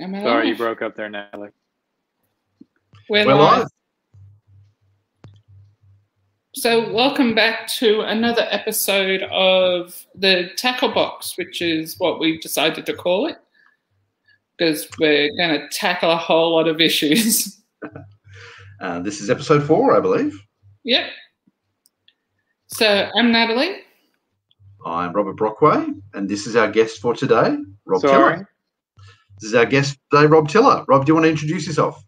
Am I Sorry, live? you broke up there, Natalie. We're We're live. live. So, welcome back to another episode of the Tackle Box, which is what we've decided to call it, because we're going to tackle a whole lot of issues. Uh, this is episode four, I believe. yep. So, I'm Natalie. I'm Robert Brockway, and this is our guest for today, Rob Sorry. Tiller. This is our guest today, Rob Tiller. Rob, do you want to introduce yourself? Of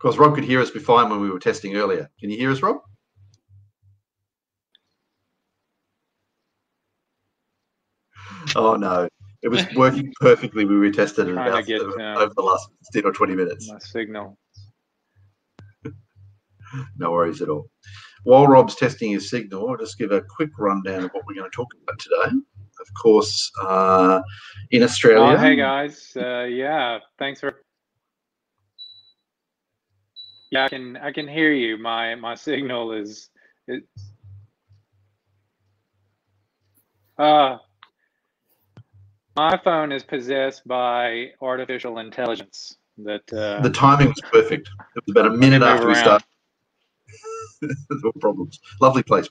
course, Rob could hear us be fine when we were testing earlier. Can you hear us, Rob? Oh no, it was working perfectly. We retested it get, over, uh, over the last 15 or 20 minutes. My signal. No worries at all. While Rob's testing his signal, I'll just give a quick rundown of what we're going to talk about today. Of course, uh, in Australia. Oh, hey guys. Uh, yeah, thanks for. Yeah, I can I can hear you. My my signal is it. Uh, my phone is possessed by artificial intelligence. That uh, The timing was perfect. It was about a minute after we around. started. no problems. Lovely place.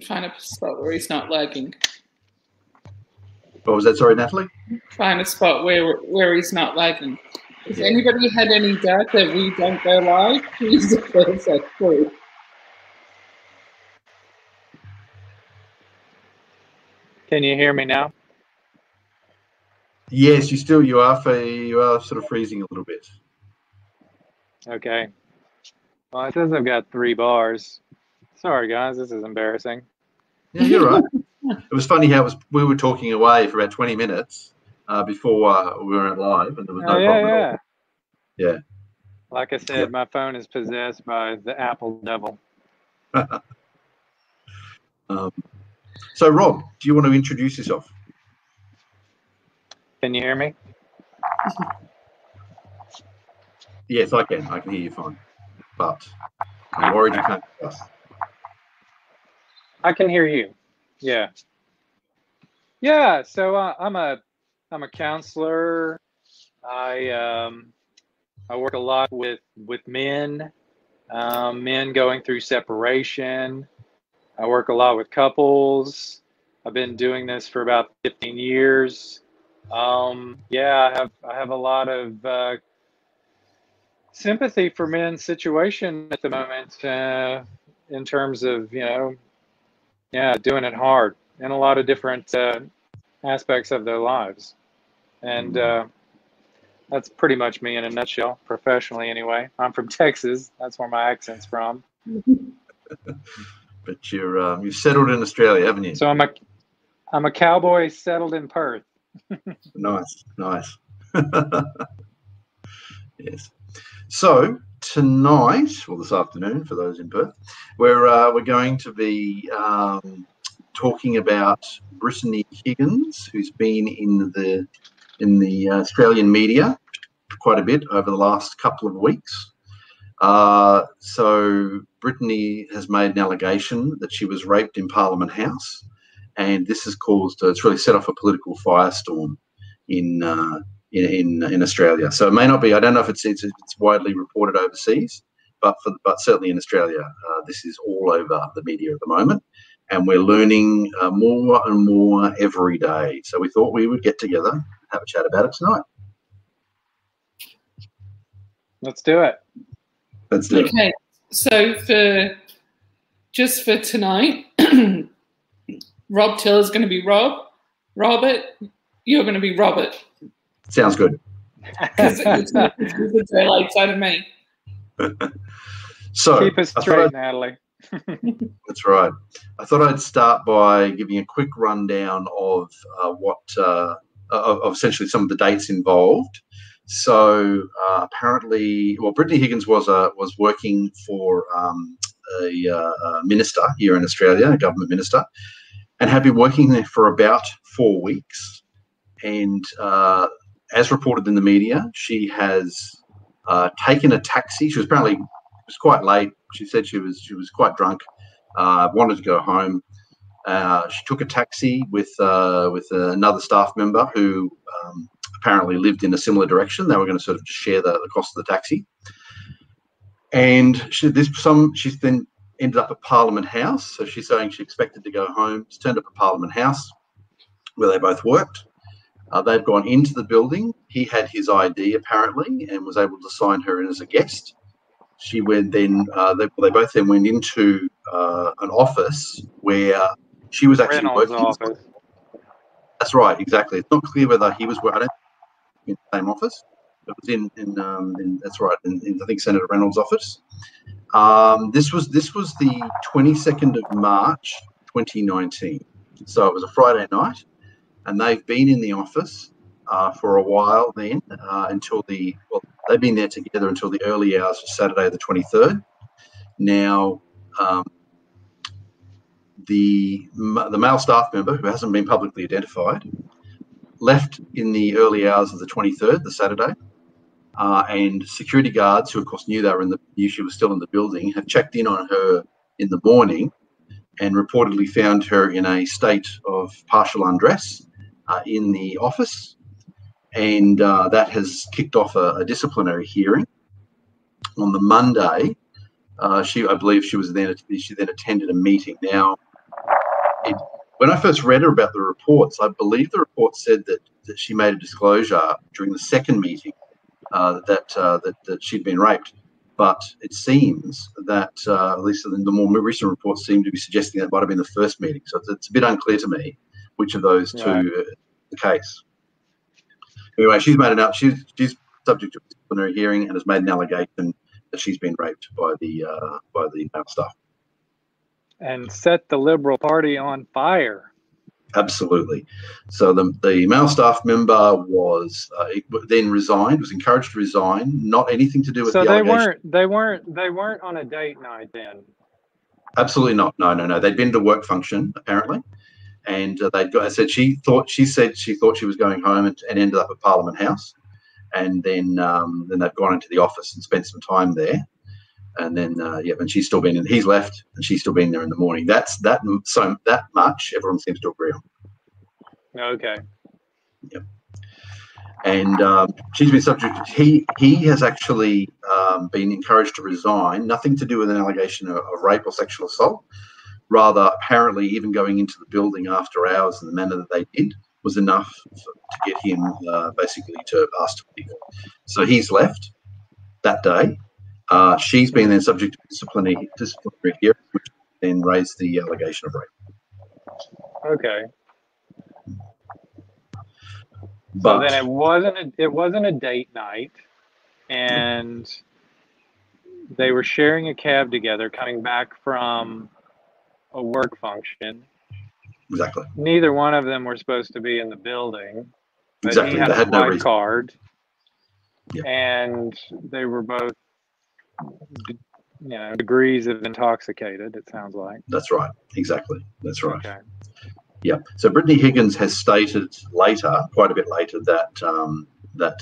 Find a spot where he's not lagging. What was that? Sorry, Natalie? Find a spot where where he's not lagging. If anybody had any doubt that we don't go live, please let us clue. can you hear me now? Yes, you still you are for, you are sort of freezing a little bit. Okay. Well, it says I've got three bars. Sorry, guys. This is embarrassing. Yeah, you're right. it was funny how it was we were talking away for about 20 minutes uh, before uh, we were live, and there was no oh, yeah, problem at all. yeah. Yeah. Like I said, Yep. my phone is possessed by the Apple devil. Um, so, Rob, do you want to introduce yourself? Can you hear me? Yes, I can. I can hear you fine. But I'm worried you can't hear us. I can hear you. Yeah. Yeah. So uh, I'm a I'm a counselor. I um, I work a lot with with men, um, men going through separation. I work a lot with couples. I've been doing this for about 15 years. Um, yeah, I have I have a lot of uh, sympathy for men's situation at the moment uh, in terms of you know yeah doing it hard in a lot of different uh, aspects of their lives and uh, that's pretty much me in a nutshell professionally anyway i'm from texas that's where my accent's from But you're um, you've settled in Australia, haven't you? so i'm a i'm a cowboy settled in perth Nice, nice. yes. So tonight, or this afternoon, for those in Perth, we're uh, we're going to be um, talking about Brittany Higgins, who's been in the in the Australian media quite a bit over the last couple of weeks. Uh, so Brittany has made an allegation that she was raped in Parliament House, and this has caused it's really set off a political firestorm in, uh, in in in Australia. So it may not be. I don't know if it's it's, it's widely reported overseas, but for but certainly in Australia, uh, this is all over the media at the moment, and we're learning uh, more and more every day. So we thought we would get together and have a chat about it tonight. let's do it Let's do it. Okay, so for just for tonight, Rob Tiller's going to be Rob. Robert, you're going to be Robert. Sounds good. Because it's the daylight side of me. So keep us straight natalie That's right. I thought I'd start by giving a quick rundown of uh, what, uh, of, of essentially some of the dates involved. So uh, apparently, well, Brittany Higgins was uh, was working for um, a, uh, a minister here in Australia, a government minister, and had been working there for about four weeks. And uh, as reported in the media, she has uh, taken a taxi. She was apparently it was quite late. She said she was she was quite drunk, uh, wanted to go home. Uh, she took a taxi with uh, with another staff member who um, apparently lived in a similar direction. They were going to sort of share the, the cost of the taxi. And she, this some she's then ended up at Parliament House. So she's saying she expected to go home. She's turned up at Parliament House, where they both worked. Uh, they've gone into the building. He had his ID apparently and was able to sign her in as a guest. She went then. Uh, they, they, both then went into uh, an office where she was actually Reynolds working. Office. That's right, exactly. It's not clear whether he was working in the same office. It was in, in, um, in that's right, in, in, I think Senator Reynolds' office. Um, this was this was the 22nd of March, 2019. So it was a Friday night, and they've been in the office uh, for a while then uh, until the well, they've been there together until the early hours of Saturday, the 23rd. Now, um, the the male staff member who hasn't been publicly identified left in the early hours of the 23rd, the Saturday, uh, and security guards, who of course knew they were in the knew she was still in the building, have checked in on her in the morning, and reportedly found her in a state of partial undress uh, in the office, and uh, that has kicked off a, a, disciplinary hearing on the Monday. Uh, she, I believe, she was then she then attended a meeting. Now, it, when I first read her about the reports, I believe the report said that, that she made a disclosure during the second meeting uh, that, uh, that that she'd been raped. But it seems that uh, at least the more recent reports seem to be suggesting that might have been the first meeting. So it's, it's a bit unclear to me which of those two right. the case. Anyway, she's made an out. She's she's subject to disciplinary hearing and has made an allegation that she's been raped by the uh, by the male staff. And set the Liberal Party on fire. Absolutely. So the, the male staff member was uh, then resigned, was encouraged to resign. Not anything to do with. So the they weren't. They weren't. They weren't on a date night then. Absolutely not. No, no, no. They'd been to work function apparently, and uh, they'd got. I said she thought she said she thought she was going home and, and ended up at Parliament House, and then um, then they've gone into the office and spent some time there and then uh, yeah, and she's still been in. He's left, and she's still been there in the morning. That's that. So that much everyone seems to agree on. Okay. Yep. And um, she's been subject. He he has actually um, been encouraged to resign. Nothing to do with an allegation of, of rape or sexual assault. Rather, apparently, even going into the building after hours in the manner that they did was enough to get him uh, basically to ask to leave. So he's left that day uh, she's been then subject to disciplinary, disciplinary hearing, which then raised the allegation of rape. Okay. But, so then it wasn't a, it wasn't a date night, and they were sharing a cab together, coming back from a work function. Exactly. Neither one of them were supposed to be in the building. But exactly. He had they had a no reason. card, yeah. and they were both you know degrees of intoxicated it sounds like that's right exactly that's right okay. yeah so brittany higgins has stated later quite a bit later that um, that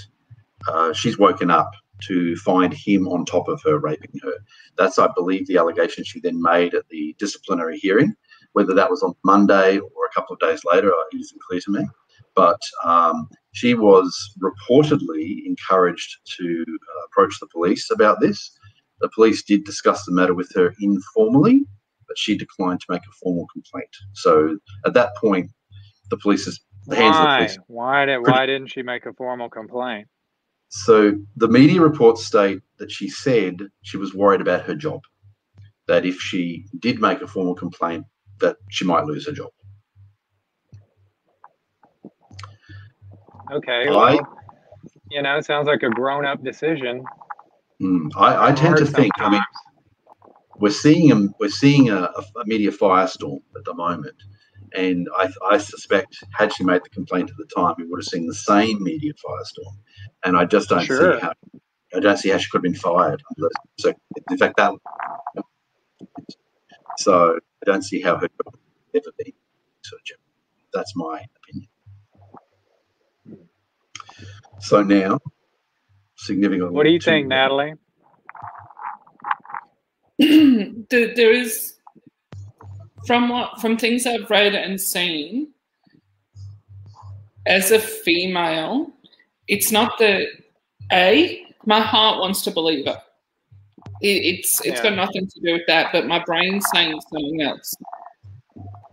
uh, she's woken up to find him on top of her raping her that's i believe the allegation she then made at the disciplinary hearing whether that was on monday or a couple of days later uh, it isn't clear to me but um, she was reportedly encouraged to uh, approach the police about this the police did discuss the matter with her informally, but she declined to make a formal complaint. So at that point, the police is the hands why? of the police. Why did why didn't she make a formal complaint? So the media reports state that she said she was worried about her job. That if she did make a formal complaint, that she might lose her job. Okay. Well, you know, it sounds like a grown-up decision. Mm, I, I tend to think. I mean, we're seeing a, we're seeing a, a, media firestorm at the moment, and I, I suspect had she made the complaint at the time, we would have seen the same media firestorm. And I just don't sure. see how I don't see how she could have been fired. So, in fact, that so I don't see how her job ever be surgeon. That's my opinion. So now significantly. What do you think, Natalie? there is from what from things I've read and seen, as a female, it's not the a. My heart wants to believe it. it it's it's Yeah. got nothing to do with that, but my brain's saying something else.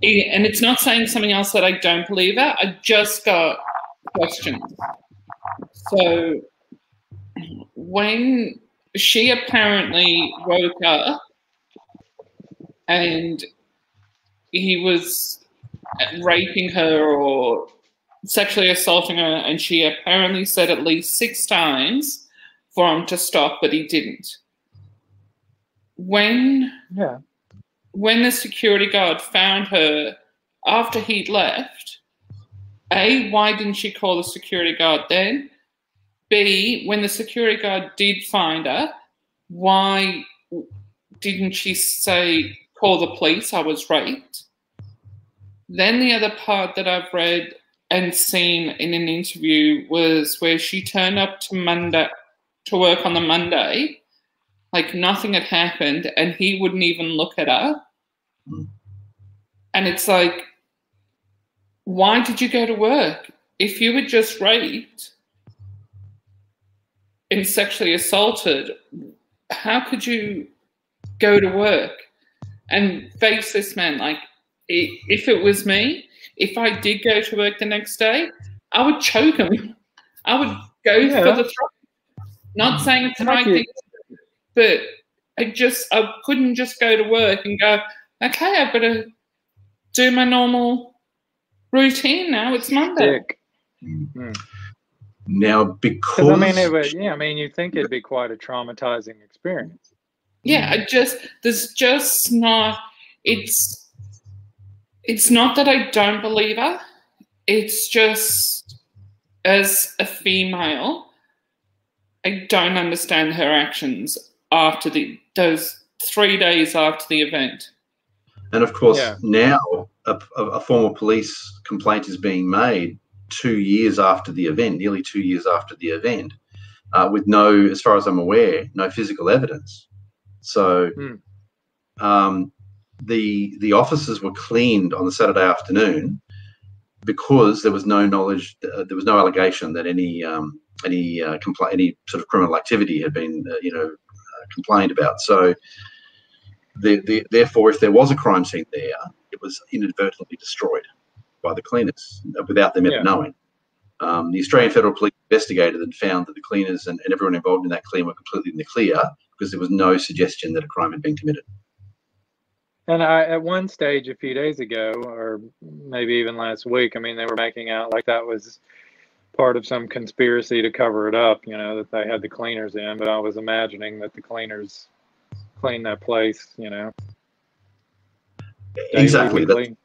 It- and it's not saying something else that I don't believe it. I just got questions. So when she apparently woke up and he was raping her or sexually assaulting her, and she apparently said at least six times for him to stop, but he didn't. When Yeah. when the security guard found her after he'd left, A, why didn't she call the security guard then? B, when the security guard did find her, why didn't she say, call the police, I was raped? Then the other part that I've read and seen in an interview was where she turned up to Monday to work on the Monday, like nothing had happened, and he wouldn't even look at her. Mm. And it's like, why did you go to work? If you were just raped and sexually assaulted, how could you go to work and face this man? Like, if it was me, if I did go to work the next day, I would choke him. I would go Yeah. for the throat. Not saying it's the right thing, but I just I couldn't just go to work and go, okay, I've got to do my normal routine now. It's Monday. Dick. Mm-hmm. Now, Because because I mean, it would. Yeah, I mean, you'd think it'd be quite a traumatizing experience. yeah i just there's just not it's it's not that i don't believe her it's just as a female i don't understand her actions after the those three days after the event And of course, Yeah. now a, a, a former police complaint is being made two years after the event, nearly two years after the event, uh, with no, as far as I'm aware, no physical evidence. So Hmm. um, the the officers were cleaned on the Saturday afternoon because there was no knowledge, uh, there was no allegation that any um, any uh, compla- any sort of criminal activity had been, uh, you know, uh, complained about. So the, the, therefore, if there was a crime scene there, it was inadvertently destroyed by the cleaners uh, without them ever Yeah. knowing. Um, the Australian Federal Police investigated and found that the cleaners and, and everyone involved in that clean were completely in the clear because there was no suggestion that a crime had been committed. And I, at one stage a few days ago, or maybe even last week, I mean, they were making out like that was part of some conspiracy to cover it up, you know, that they had the cleaners in. But I was imagining that the cleaners cleaned that place, you know. exactly. That,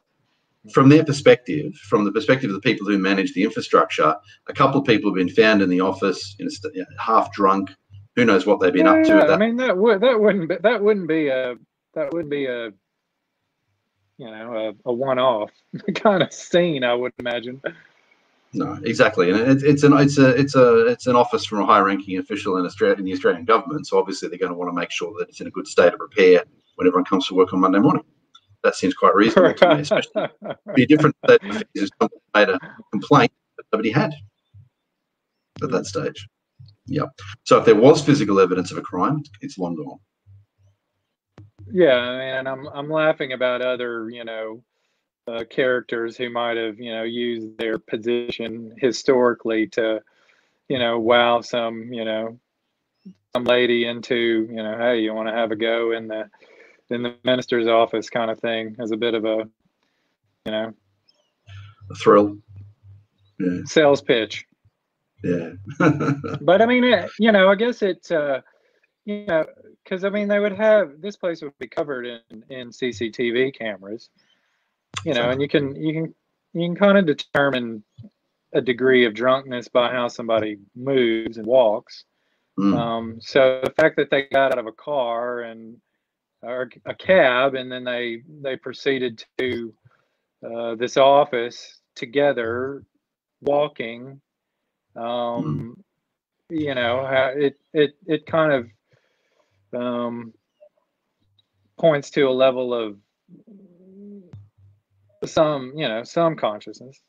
from their perspective, from the perspective of the people who manage the infrastructure, a couple of people have been found in the office, in a st- half drunk. Who knows what they've been up to? Yeah, I mean, that would that wouldn't be, that wouldn't be a that would be a you know a, a one-off kind of scene, I would imagine. No, exactly, and it's it's an it's a it's a it's an office from a high-ranking official in Australia in the Australian government. So obviously they're going to want to make sure that it's in a good state of repair when everyone comes to work on Monday morning. That seems quite reasonable to me. Especially be different state if someone made a complaint that nobody had at that stage. Yep. So if there was physical evidence of a crime, it's long gone. Yeah, I mean, and I'm I'm laughing about other, you know, uh, characters who might have, you know, used their position historically to, you know, wow some, you know, some lady into, you know, hey, you want to have a go in the in the minister's office kind of thing as a bit of a, you know, A thrill. Yeah. sales pitch. Yeah. But I mean, it, you know, I guess it, uh, you know, because I mean, they would have this place would be covered in in CCTV cameras, you know, and you can you can you can kind of determine a degree of drunkenness by how somebody moves and walks. Mm. Um, so the fact that they got out of a car and or a cab and then they they proceeded to uh, this office together, walking. Um, You know, it it it kind of um, points to a level of some, you know, some consciousness.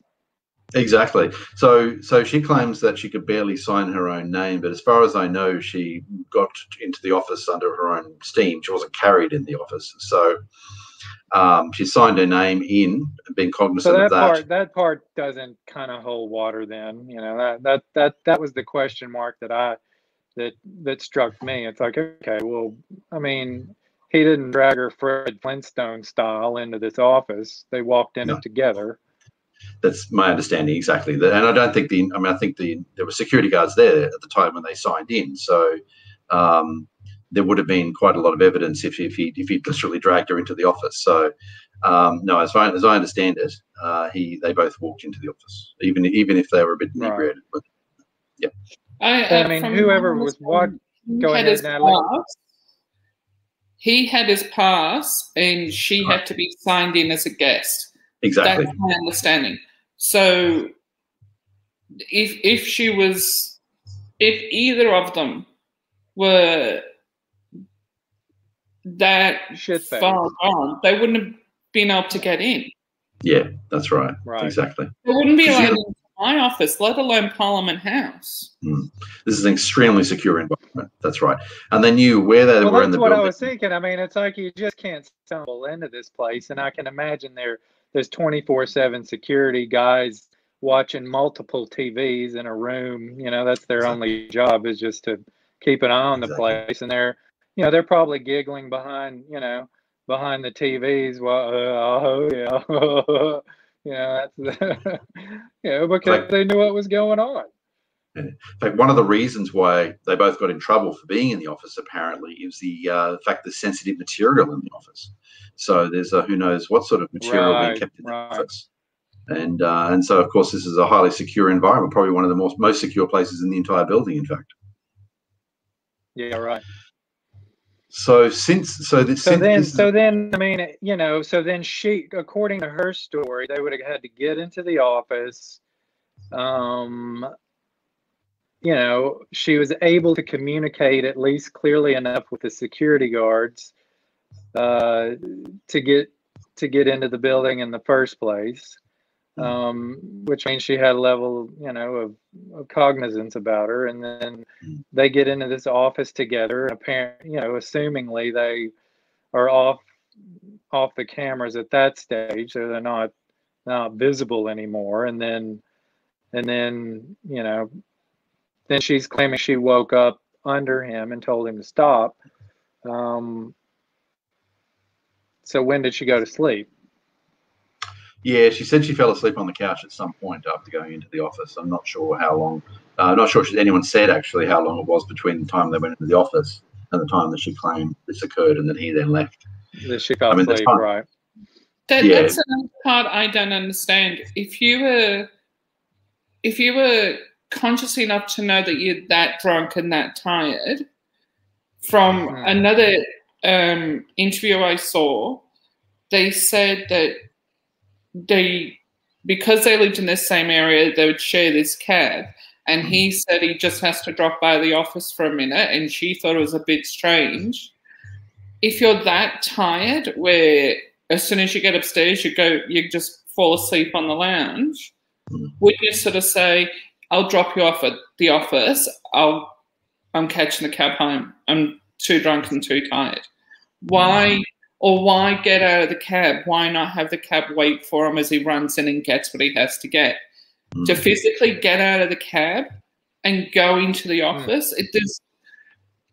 Exactly. So, so she claims that she could barely sign her own name, but as far as I know, she got into the office under her own steam. She wasn't carried in the office, so um, she signed her name in, being cognizant so that of that. part that part doesn't kind of hold water. Then you know that that that that was the question mark that I that that struck me. It's like okay, well, I mean, he didn't drag her Fred Flintstone style into this office. They walked in No. it together. That's my understanding exactly. And I don't think the. I mean, I think the there were security guards there at the time when they signed in, so um, there would have been quite a lot of evidence if if he if he literally dragged her into the office. So um, no, as far as I understand it, uh, he they both walked into the office, even even if they were a bit Right. inebriated. But I, I mean, whoever was what. understanding, he Go had ahead, his Natalie. pass. He had his pass, and she had to be signed in as a guest. exactly, That's my understanding. So, if if she was, if either of them were that Shit far gone, they wouldn't have been able to get in. yeah, that's right, Right. exactly. They wouldn't be Because allowed you- into my office, let alone Parliament House. This is an extremely secure environment. That's right, and they knew where they Well, were in the building. that's the what building. I was thinking. I mean, it's like you just can't stumble into this place, and I can imagine there there's 24/7 security guys watching multiple TVs in a room. You know, that's their Exactly. only job is just to keep an eye on the Exactly. place, and they're, you know, they're probably giggling behind, you know, behind the TVs. Well, uh, oh yeah, you know, that's you know because Like- they knew what was going on. In fact, one of the reasons why they both got in trouble for being in the office apparently is the uh, fact there's sensitive material in the office. So there's a who knows what sort of material being kept in the office. And uh, and so of course this is a highly secure environment, probably one of the most most secure places in the entire building, in fact. Yeah, right. So since so this So since then, so then, I mean, you know, so then she, according to her story, they would have had to get into the office. Um, you know, she was able to communicate at least clearly enough with the security guards uh, to get to get into the building in the first place. Um, which means she had a level, you know, of, of cognizance about her, and then Mm. they get into this office together. Apparently, you know, assumingly they are off off the cameras at that stage, so they're not not visible anymore. And then and then you know, then she's claiming she woke up under him and told him to stop. Um, so when did she go to sleep? Yeah, she said she fell asleep on the couch at some point after going into the office. I'm not sure how long. Uh, I'm not sure if anyone said actually how long it was between the time they went into the office and the time that she claimed this occurred, and that he then left. That she fell I mean, that's asleep, fine. right? That, Yeah. That's another part I don't understand. If you were, if you were conscious enough to know that you're that drunk and that tired, from Hmm. another um, interview I saw, they said that they, because they lived in the same area, they would share this cab. And he said he just has to drop by the office for a minute, and she thought it was a bit strange. If you're that tired, where as soon as you get upstairs, you go, you just fall asleep on the lounge. Mm. Would you sort of say, "I'll drop you off at the office. I'll, I'm catching the cab home. I'm too drunk and too tired." Why, or why get out of the cab? Why not have the cab wait for him as he runs in and gets what he has to get? Hmm. To physically get out of the cab and go into the hmm. office, it does.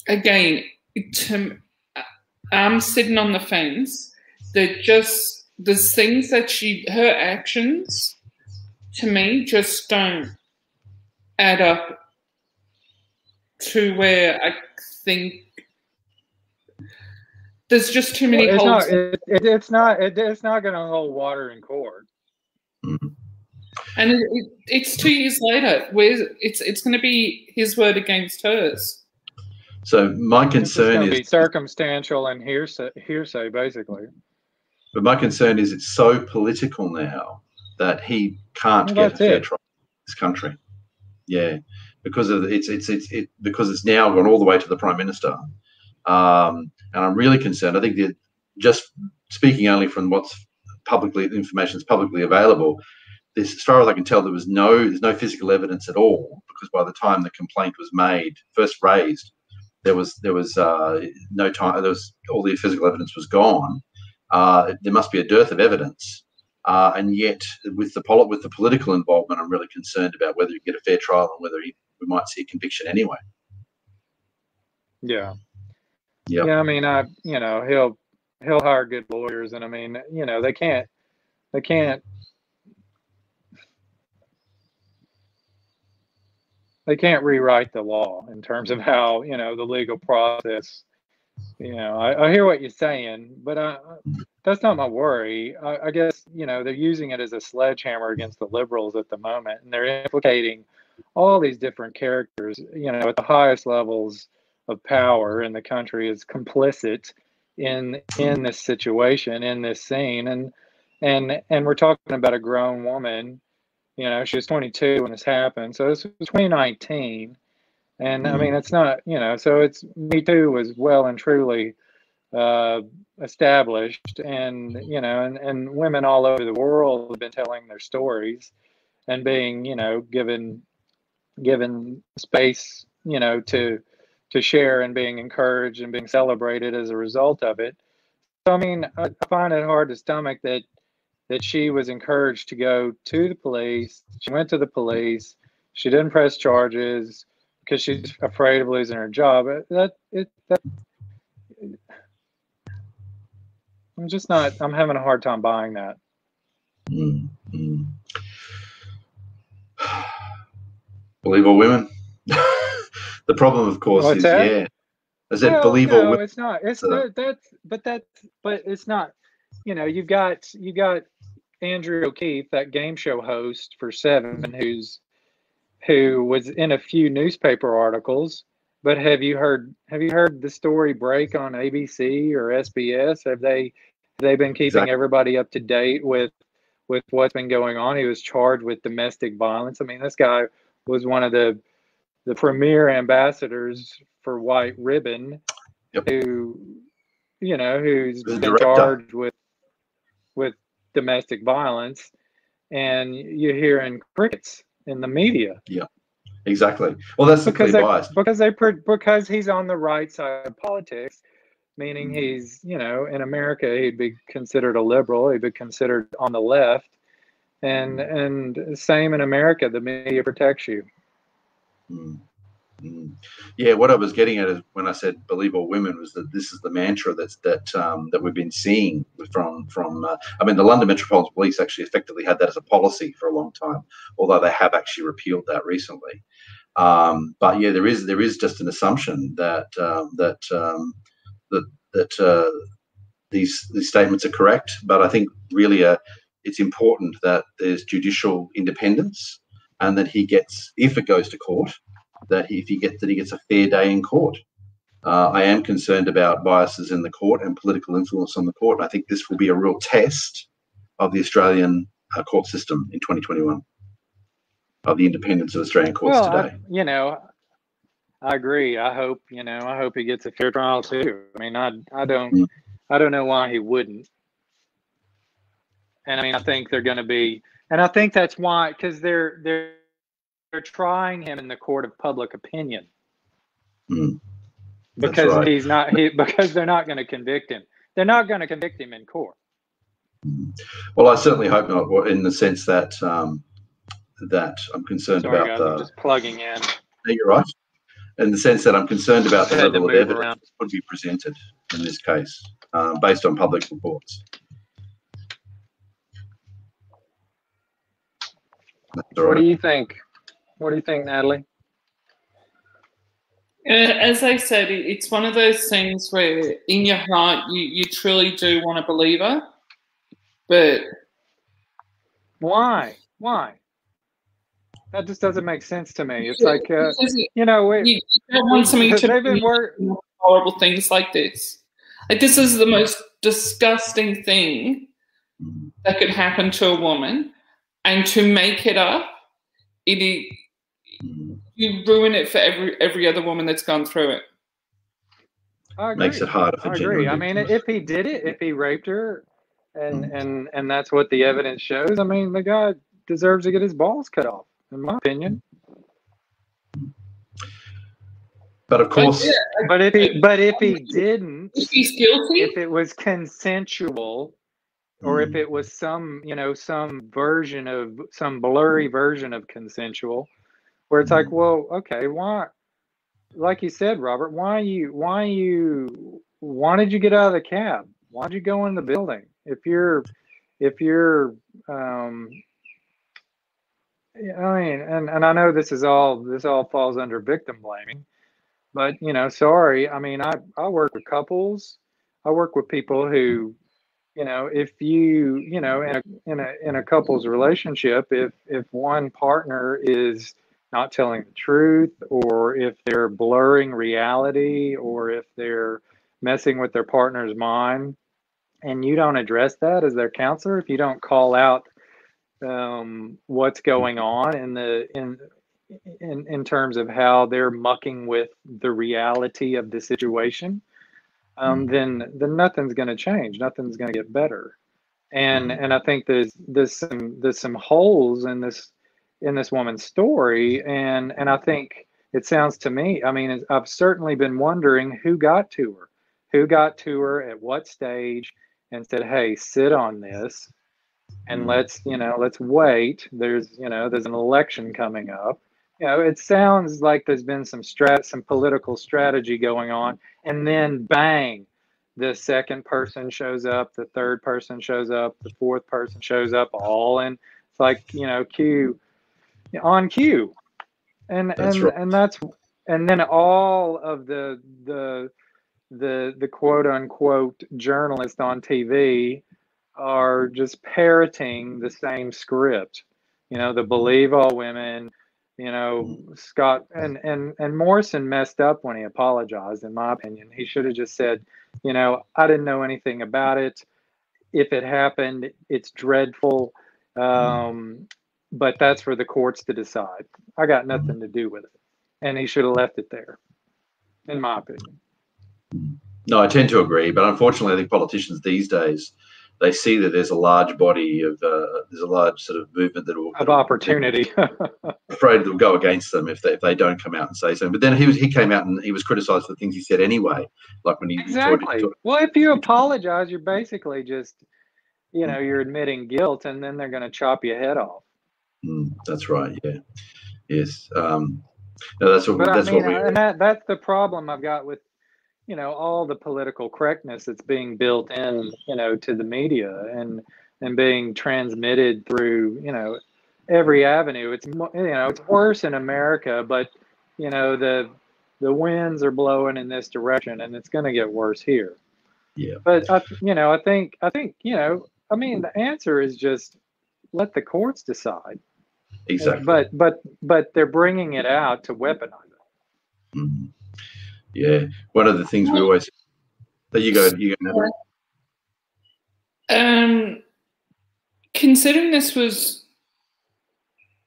Again, to, uh, I'm sitting on the fence that just there's things that she her actions to me just don't add up to where I think there's just too many it's holes. not. It, it, it's not. It, it's not going to hold water in court. and it, it, it's two years later. Where it's it's going to be his word against hers. So my concern going is be circumstantial and hearsay, hearsay, basically. But my concern is it's so political now that he can't Well, get a fair it. trial in this country. Yeah, because of it's it's it's it because it's now gone all the way to the prime minister, um, and I'm really concerned. I think that just speaking only from what's publicly the information is publicly available. This, as far as I can tell, there was no there's no physical evidence at all because by the time the complaint was made, first raised, there was there was uh, no time. There was all the physical evidence was gone. Uh, there must be a dearth of evidence, uh, and yet with the with the political involvement, I'm really concerned about whether you get a fair trial and whether he, we might see a conviction anyway. Yeah. Yep. Yeah. I mean, I you know he'll he'll hire good lawyers, and I mean, you know, they can't they can't they can't rewrite the law in terms of how you know the legal process. You know, I, I hear what you're saying, but I, that's not my worry. I, I guess you know they're using it as a sledgehammer against the liberals at the moment, and they're implicating all these different characters. You know, at the highest levels of power in the country is complicit in in this situation, in this scene, and and and we're talking about a grown woman you know, she was 22 when this happened. So this was 2019. And I mean, it's not, you know, so it's Me Too was well and truly uh, established. And, you know, and, and women all over the world have been telling their stories and being, you know, given given space, you know, to to share and being encouraged and being celebrated as a result of it. So I mean, I, find it hard to stomach that that she was encouraged to go to the police. She went to the police. She didn't press charges because she's afraid of losing her job. That it that I'm just not. I'm having a hard time buying that. Mm-hmm. Believe all women. The problem, of course, What's is that? yeah. I said Well, believe no, it's not. It's So- that, that's but that's but it's not. You know, you've got you got Andrew O'Keefe, that game show host for Seven, who's who was in a few newspaper articles. But have you heard have you heard the story break on ABC or SBS? Have they they've they been keeping Exactly. everybody up to date with with what's been going on? He was charged with domestic violence. I mean, this guy was one of the the premier ambassadors for White Ribbon, Yep. who you know who's The been charged with with domestic violence, and you're hearing crickets in the media Yeah, Exactly. Well, that's because clear they, because they because he's on the right side of politics, meaning Mhm. he's you know in America he'd be considered a liberal, he'd be considered on the left, and and same in America, the media protects you. Mm. Mm. Yeah, what I was getting at is when I said believe all women was that this is the mantra that's that um, that we've been seeing from from. Uh, I mean, the London Metropolitan Police actually effectively had that as a policy for a long time, although they have actually repealed that recently. Um, but yeah, there is there is just an assumption that um, that um, that that uh, these these statements are correct. But I think really uh, it's important that there's judicial independence and that he gets if it goes to court that he, if he gets that he gets a fair day in court. Uh, I am concerned about biases in the court and political influence on the court. I think this will be a real test of the Australian uh, court system in 2021, of the independence of Australian courts well, today. I, you know, I agree. I hope you know. I hope he gets a fair trial too. I mean, I I don't Mm. I don't know why he wouldn't. And I mean, I think they're going to be, and I think that's why because they're they're they're trying him in the court of public opinion Mm. Because right. he's not he because they're not going to convict him. They're not going to convict him in court. Well, I certainly hope not. In the sense that um, that I'm concerned Sorry, about guys, the. I'm just plugging in. You're right. In the sense that I'm concerned about the level of evidence around. that could be presented in this case, uh, based on public reports. What right. do you think? What do you think, Natalie? Uh, as I said, it's one of those things where in your heart you, you truly do want to believe her, but Why? Why? That just doesn't make sense to me. It's Yeah, like uh, because you, you know, we, you don't want somebody to they've been believe horrible things like this. Like this is the most disgusting thing Mm. that could happen to a woman, and to make it up, it Mm. you ruin it for every every other woman that's gone through it. I agree. Makes it harder for I agree. I mean, if he did it, if he raped her, and and and that's what the evidence shows. I mean, the guy deserves to get his balls cut off, in my opinion. But of course, But, yeah, But if he but if he didn't, if he's guilty, if it was consensual, or if Mm. it was some you know some version of some blurry version of consensual, where it's like, Mm. well, okay, why? Like you said, Robert, why you why you why did you get out of the cab? Why'd you go in the building? If you're if you're um yeah, I mean, and, and I know this is all this all falls under victim blaming, but you know, sorry. I mean, I I work with couples. I work with people who, you know, if you you know in a in a in a couple's relationship, if if one partner is not telling the truth, or if they're blurring reality, or if they're messing with their partner's mind, and you don't address that as their counselor, if you don't call out um, what's going on in the in in in terms of how they're mucking with the reality of the situation, um, Mm. then then nothing's going to change. Nothing's going to get better. And Mm. and I think there's there's some there's some holes in this in this woman's story. And and I think it sounds to me. I mean, I've certainly been wondering who got to her, who got to her at what stage, and said, "Hey, sit on this." and Mm. let's you know let's wait there's you know there's an election coming up you know it sounds like there's been some strat some political strategy going on and then bang the second person shows up the third person shows up the fourth person shows up all in it's like you know cue on cue and That's and right. and that's and then all of the the the the quote unquote journalist on TV are just parroting the same script. You know, the believe all women, you know, mm-hmm. Scott and and and Morrison messed up when he apologized in my opinion. He should have just said, you know, I didn't know anything about it. If it happened, it's dreadful. Mm-hmm. Um, but that's for the courts to decide. I got mm-hmm. nothing to do with it. And he should have left it there, in my opinion. No, I tend to agree, but unfortunately, I think politicians these days they see that there's a large body of uh, there's a large sort of movement that will Of opportunity. afraid they'll go against them if they if they don't come out and say something. But then he was he came out and he was criticised for the things he said anyway, like when he exactly. Well, if you apologize, you're basically just, you know, you're admitting guilt, and then they're going to chop your head off. Mm, that's right. Yeah. Yes. Um, no, that's what But that's I mean, what we. and that that's the problem I've got with, you know, all the political correctness that's being built in, you know, to the media and and being transmitted through, you know, every avenue. It's you know, it's worse in America, but you know the the winds are blowing in this direction, and it's going to get worse here. Yeah. But I, you know, I think I think you know, I mean, the answer is just let the courts decide. Exactly. But but but they're bringing it out to weaponize it. Mhm. Yeah. One of the things we always. There you go. You go. Um, considering this was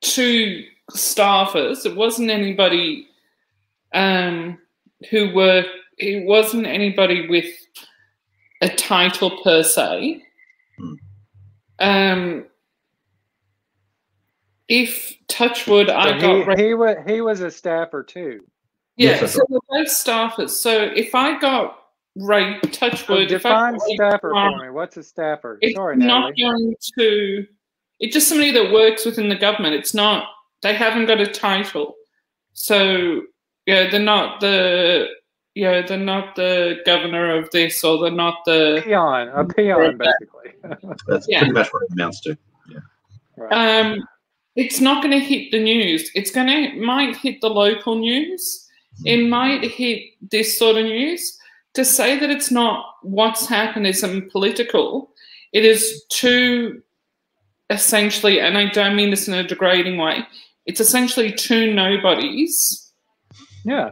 two staffers, it wasn't anybody um, who were. It wasn't anybody with a title per se. Hmm. Um, if Touchwood, I But got he, he was he was a staffer too. Yeah, Yes, so we're both staffers. So if I got raped, So Touchwood, if I define got raped, staffer um, for me. What's a staffer? it's Sorry, not Natalie. going to it's just somebody that works within the government it's not they haven't got a title so yeah they're not the yeah they're not the governor of this or they're not the Peon, a peon, basically. That's Yeah. pretty much what it amounts to. right. um it's not going to hit the news it's going to might hit the local news it might hit this sort of news to say that it's not what's happened isn't political it is too essentially and i don't mean this in a degrading way it's essentially two nobodies yeah.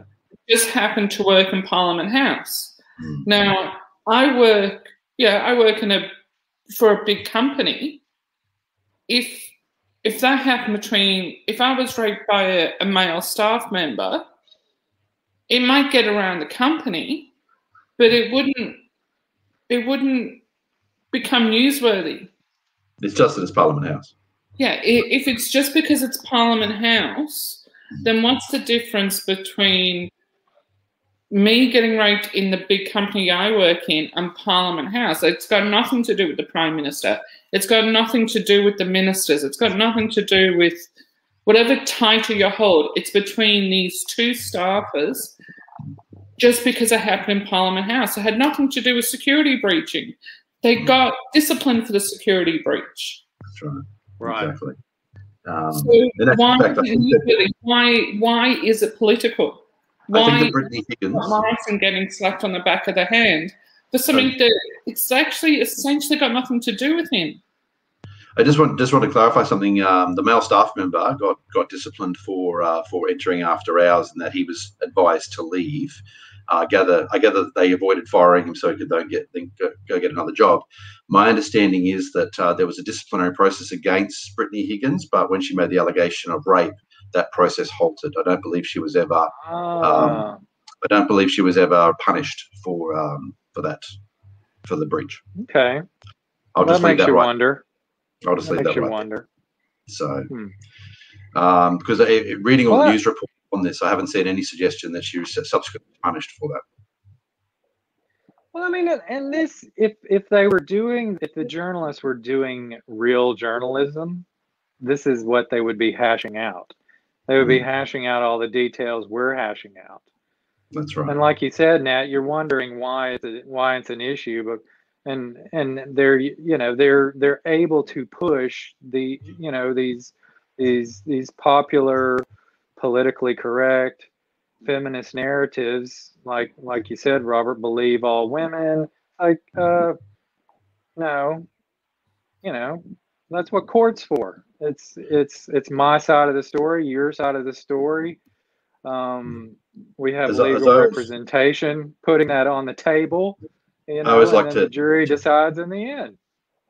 just happen to work in parliament house Mm. now i work yeah i work in a for a big company if if that happened between if i was raped by a, a male staff member it might get around the company but it wouldn't it wouldn't become newsworthy? It's just that it's Parliament House. Yeah, if it's just because it's Parliament House, then what's the difference between me getting raped in the big company I work in and Parliament House? It's got nothing to do with the Prime Minister. It's got nothing to do with the ministers. It's got nothing to do with whatever title you hold. It's between these two staffers just because it happened in Parliament House. It had nothing to do with security breaching. They got disciplined for the security breach. That's right. Right. Exactly. Um, So why, fact, I think that- why, why is it political? Why think that Brittany Higgins. Martin getting slapped on the back of the hand for something that it's actually essentially got nothing to do with him? I just want just want to clarify something. Um, the male staff member got got disciplined for uh, for entering after hours, and that he was advised to leave. Uh, gather, I gather that they avoided firing him so he could don't get then go, go get another job. My understanding is that uh, there was a disciplinary process against Brittany Higgins, but when she made the allegation of rape, that process halted. I don't believe she was ever. Ah, I don't believe she was ever punished for um, for that for the breach. okay. I'll that just leave makes that you right. wonder. I'll just That leave that you right. wonder. So, Hmm. um, because I, reading all Well, the news reports on this, I haven't seen any suggestion that she was subsequently punished for that. Well, I mean, and- this, if if they were doing, if the journalists were doing real journalism, this is what they would be hashing out. They would be Mhm. hashing out all the details we're hashing out. That's right. And like you said, Nat, you're wondering why it's a, why it's an issue, but and and they're you know they're they're able to push the you know these these these popular politically correct feminist narratives like like you said robert believe all women like uh no you know that's what court's for. It's it's it's my side of the story your side of the story. Um we have As I- as legal representation putting that on the table you know always like to- the jury decides in the end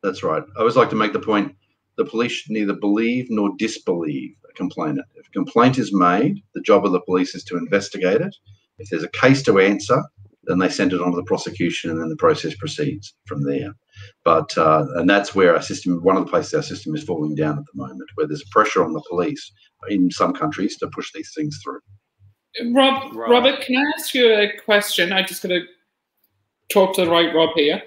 That's right. I always like to make the point: the police should neither believe nor disbelieve a complainant. If a complaint is made, the job of the police is to investigate it. If there's a case to answer, then they send it on to the prosecution, and then the process proceeds from there. But uh, and that's where our system, one of the places our system is falling down at the moment, where there's pressure on the police in some countries to push these things through. Rob, Right. Robert, can I ask you a question? I just got to talk to the right Rob here.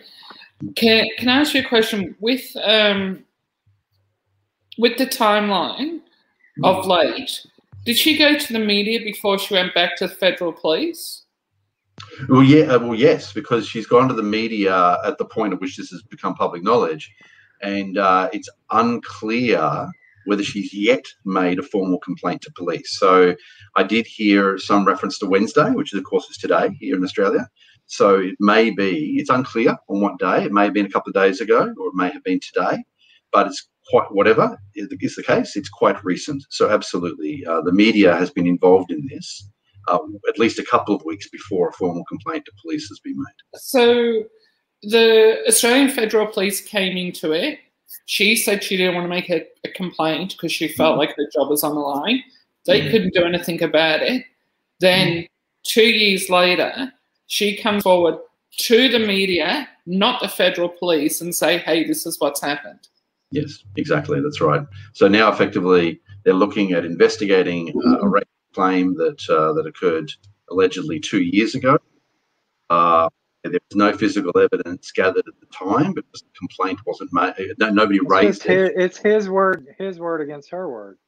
Can Can I ask you a question with um with the timeline of late? Did she go to the media before she went back to the federal police? Well, yeah, uh, well, yes, because she's gone to the media at the point at which this has become public knowledge, and uh, it's unclear whether she's yet made a formal complaint to police. So, I did hear some reference to Wednesday, which of course is today here in Australia. So it may be it's unclear on what day. It may have been a couple of days ago, or it may have been today, but it's quite whatever is the- case. It's quite recent. So absolutely, uh, the media has been involved in this uh, at least a couple of weeks before a formal complaint to police has been made. So the Australian Federal Police came into it. She said she didn't want to make a, a complaint because she felt like her job was on the line. They Mhm. couldn't do anything about it. Then two years later, she comes forward to the media, not the federal police, and say, "Hey, this is what's happened." Yes, exactly. That's right. So now, effectively, they're looking at investigating uh, a rape claim that uh, that occurred allegedly two years ago. Uh, there was no physical evidence gathered at the time because the complaint wasn't made. No, nobody it's, raised just it. it's his word his word against her word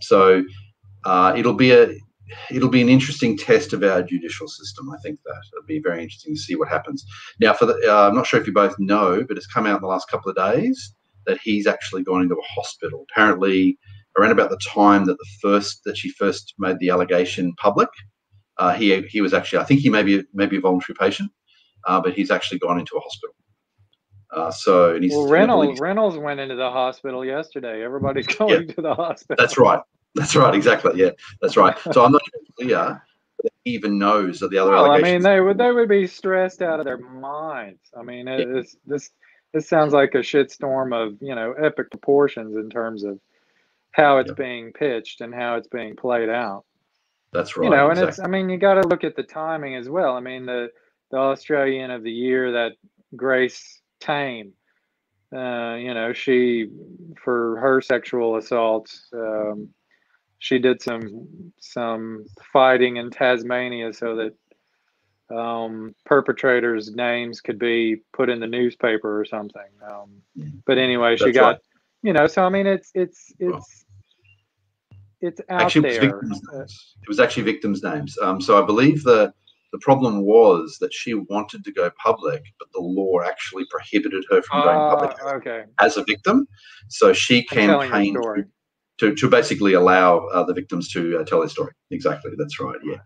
So uh, it'll be a it'll be an interesting test of our judicial system. I think that it'll be very interesting to see what happens. Now, for the, uh, I'm not sure if you both know, but it's come out in the last couple of days that he's actually gone into a hospital. Apparently, around about the time that the first that she first made the allegation public, uh, he he was actually I think he may be maybe a voluntary patient, uh, but he's actually gone into a hospital. Uh, so and he's, well reynolds reynolds went into the hospital yesterday everybody's going to the hospital That's right. That's right. Exactly. Yeah, that's right. So I'm not clear even knows that the other well, I mean, they would they would be stressed out of their minds. I mean, it, it's, this this sounds like a shitstorm of you know epic proportions in terms of how it's Yeah. being pitched and how it's being played out. that's right. you know, and exactly. it's I mean, you got to look at the timing as well. I mean, the the Australian of the year that Grace Tame uh, you know, she for her sexual assaults, um, she did some some fighting in Tasmania so that um, perpetrators' names could be put in the newspaper or something. Um, but anyway, she That's got, right. you know, so I mean, it's it's it's it's out actually, it was there. Uh. It was actually victims' names. Um, so I believe the the problem was that she wanted to go public, but the law actually prohibited her from going public uh, okay, as a victim. So she campaigned. To, to basically allow uh, the victims to uh, tell their story. Exactly, that's right. Yeah.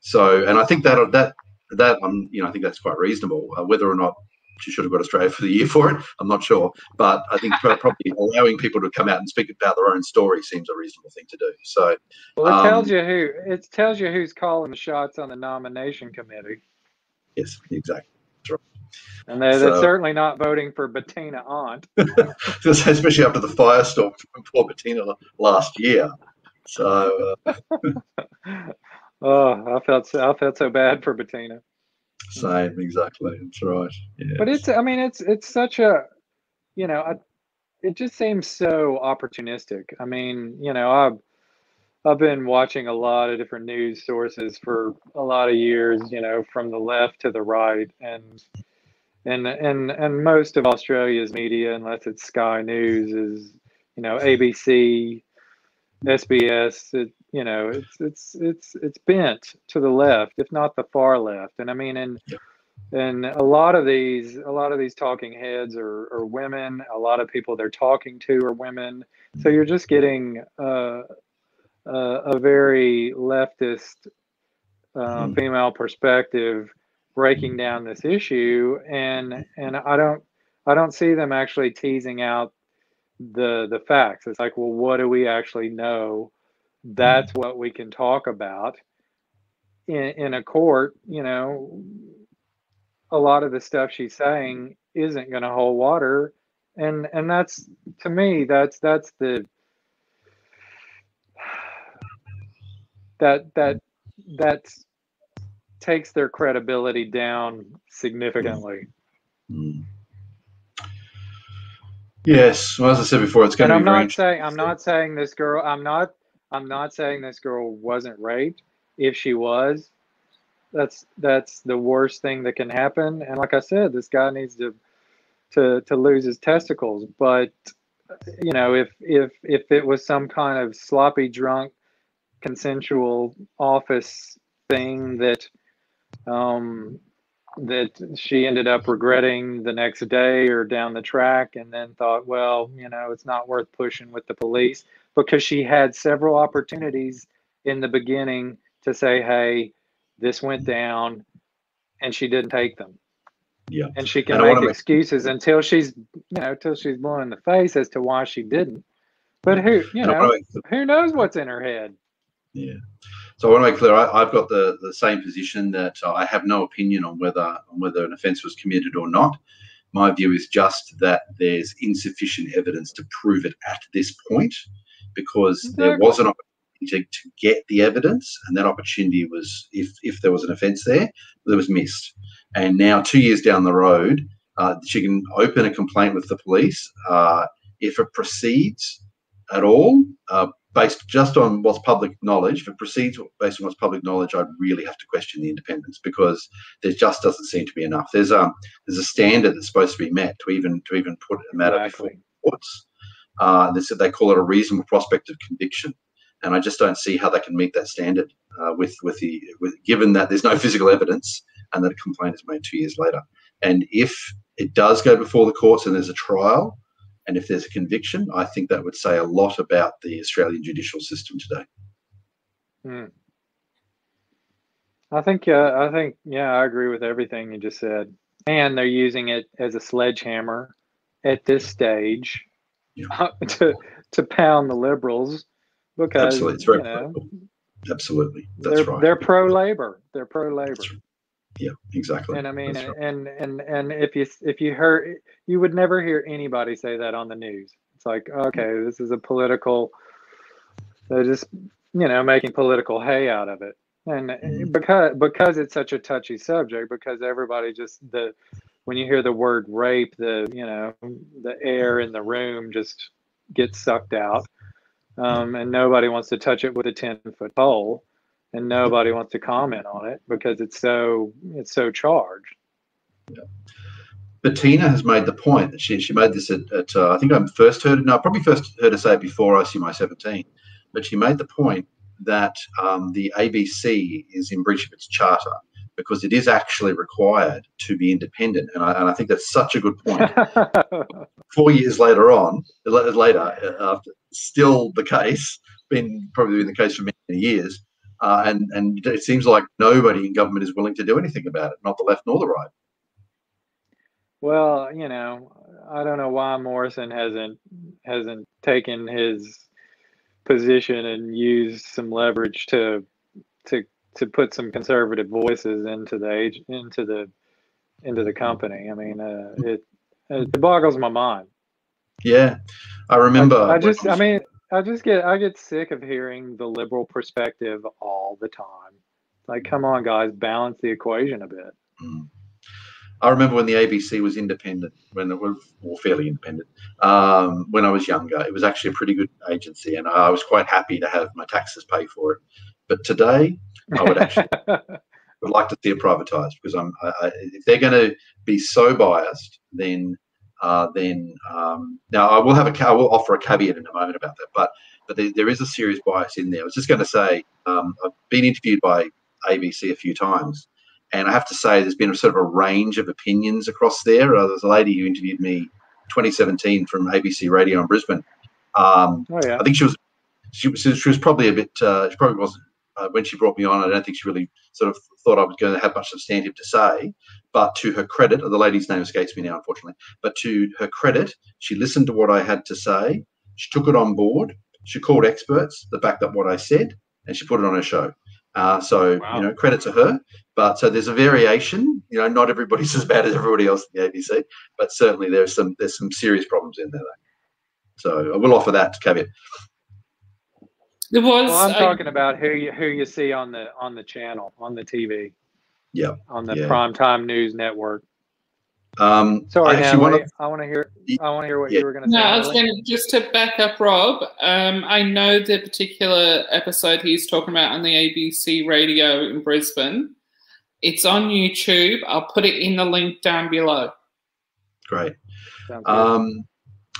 So, and I think that that that um, you know, I think that's quite reasonable. Uh, whether or not she should have got Australia for the year for it, I'm not sure. But I think probably allowing people to come out and speak about their own story seems a reasonable thing to do. So, Well, it tells Um, you who it tells you who's calling the shots on the nomination committee, yes, exactly. And they're, So- they're certainly not voting for Bettina Arndt. Especially after the firestorm from poor Bettina last year. So, uh, Oh, I felt so, I felt so bad for Bettina. same, exactly. That's right. Yeah. But it's I mean it's it's such a you know I, it just seems so opportunistic. I mean you know I've I've been watching a lot of different news sources for a lot of years. You know from the left to the right and. And, and and most of Australia's media, unless it's Sky News, is you know ABC, SBS. It, you know it's it's it's it's bent to the left, if not the far left. And I mean, and and a lot of these a lot of these talking heads are, are women a lot of people they're talking to are women so you're just getting uh, a, a very leftist uh, Hmm. female perspective breaking down this issue and and i don't i don't see them actually teasing out the the facts. It's like well what do we actually know? That's what we can talk about in, in a court you know. A lot of the stuff she's saying isn't going to hold water and and that's to me that's that's the that that that takes their credibility down significantly. Mm. Yes, well, as I said before, it's and to i'm not saying i'm not saying this girl i'm not i'm not saying this girl wasn't raped. If she was that's that's the worst thing that can happen. And like i said this guy needs to to to lose his testicles. But you know if if if it was some kind of sloppy drunk consensual office thing that um that she ended up regretting the next day or down the track and then thought well you know it's not worth pushing with the police because she had several opportunities in the beginning to say hey this went down and she didn't take them Yeah. and she can And make wanna make- excuses until she's you know until she's blown in the face as to why she didn't but who you know make- who knows what's in her head Yeah. So I want to make clear, I, I've got the, the same position that I have no opinion on whether on whether an offence was committed or not. My view is just that there's insufficient evidence to prove it at this point, because there was an opportunity to, to get the evidence, and that opportunity was, if if there was an offence there, that was missed. And now, two years down the road, uh, she can open a complaint with the police. Uh, if it proceeds at all, uh, based just on what's public knowledge, if it proceeds based on what's public knowledge, I'd really have to question the independence because there just doesn't seem to be enough. There's a there's a standard that's supposed to be met to even to even put a matter exactly before courts. Uh, they said they call it a reasonable prospect of conviction, and I just don't see how they can meet that standard uh, with with the with given that there's no physical evidence and that a complaint is made two years later. And if it does go before the courts and there's a trial, and if there's a conviction, I think that would say a lot about the Australian judicial system today. Hmm. I think, uh, I think, yeah, I agree with everything you just said. And they're using it as a sledgehammer at this stage Yeah. to to pound the liberals because Absolutely, it's very you know. Absolutely, that's they're right. they're pro labor. They're pro labor. Right. Yeah, exactly. And I mean, right. and and and if you if you heard, you would never hear anybody say that on the news. It's like, okay, this is a political. They're just you know making political hay out of it, and Mhm. because because it's such a touchy subject, because everybody just the when you hear the word rape, the you know the air in the room just gets sucked out, um, and nobody wants to touch it with a ten foot pole, and nobody wants to comment on it because it's so it's so charged. Yeah. Bettina has made the point that she she made this at, at uh, I think I first heard it. No, I probably first heard her say it before I see my 17, but she made the point that um, the ABC is in breach of its charter because it is actually required to be independent. And I, and I think that's such a good point. Four years later on, later, uh, still the case, been probably been the case for many years. Uh, and, and it seems like nobody in government is willing to do anything about it, not the left nor the right. Well, you know, I don't know why Morrison hasn't hasn't taken his position and used some leverage to to to put some conservative voices into the age into the into the company. I mean, uh, it it boggles my mind. Yeah, I remember. I, I just, I mean, I just get I get sick of hearing the liberal perspective all the time. Like, come on, guys, balance the equation a bit. Mm. I remember when the ABC was independent, when it was well, fairly independent. Um, when I was younger, it was actually a pretty good agency, and I was quite happy to have my taxes pay for it. But today, I would actually would like to see it privatized because I'm. I, if they're going to be so biased, then uh, then um, now I will have a I will offer a caveat in a moment about that, but but there, there is a serious bias in there. I was just going to say um, I've been interviewed by ABC a few times, and I have to say there's been a sort of a range of opinions across there. Uh, there's a lady who interviewed me 2017 from ABC Radio in Brisbane. Um, oh, yeah. I think she was she she was probably a bit uh, she probably wasn't uh, when she brought me on, I don't think she really sort of thought I was going to have much substantive to say. But to her credit, the lady's name escapes me now, unfortunately. But to her credit, she listened to what I had to say. She took it on board. She called experts that backed up what I said, and she put it on her show. Uh, so wow. you know, credit to her. But so there's a variation. You know, not everybody's as bad as everybody else in the ABC, but certainly there's some there's some serious problems in there. Though. So I will offer that to caveat. There was. Well, I'm talking about who you who you see on the on the channel on the TV. Yeah. On the yeah. primetime news network. Um, Sorry, I, wanna, I want to hear. I want to hear what yeah. you were going to say. No, I was going to just to back up Rob. Um, I know the particular episode he's talking about on the ABC radio in Brisbane. It's on YouTube. I'll put it in the link down below. Great. Um,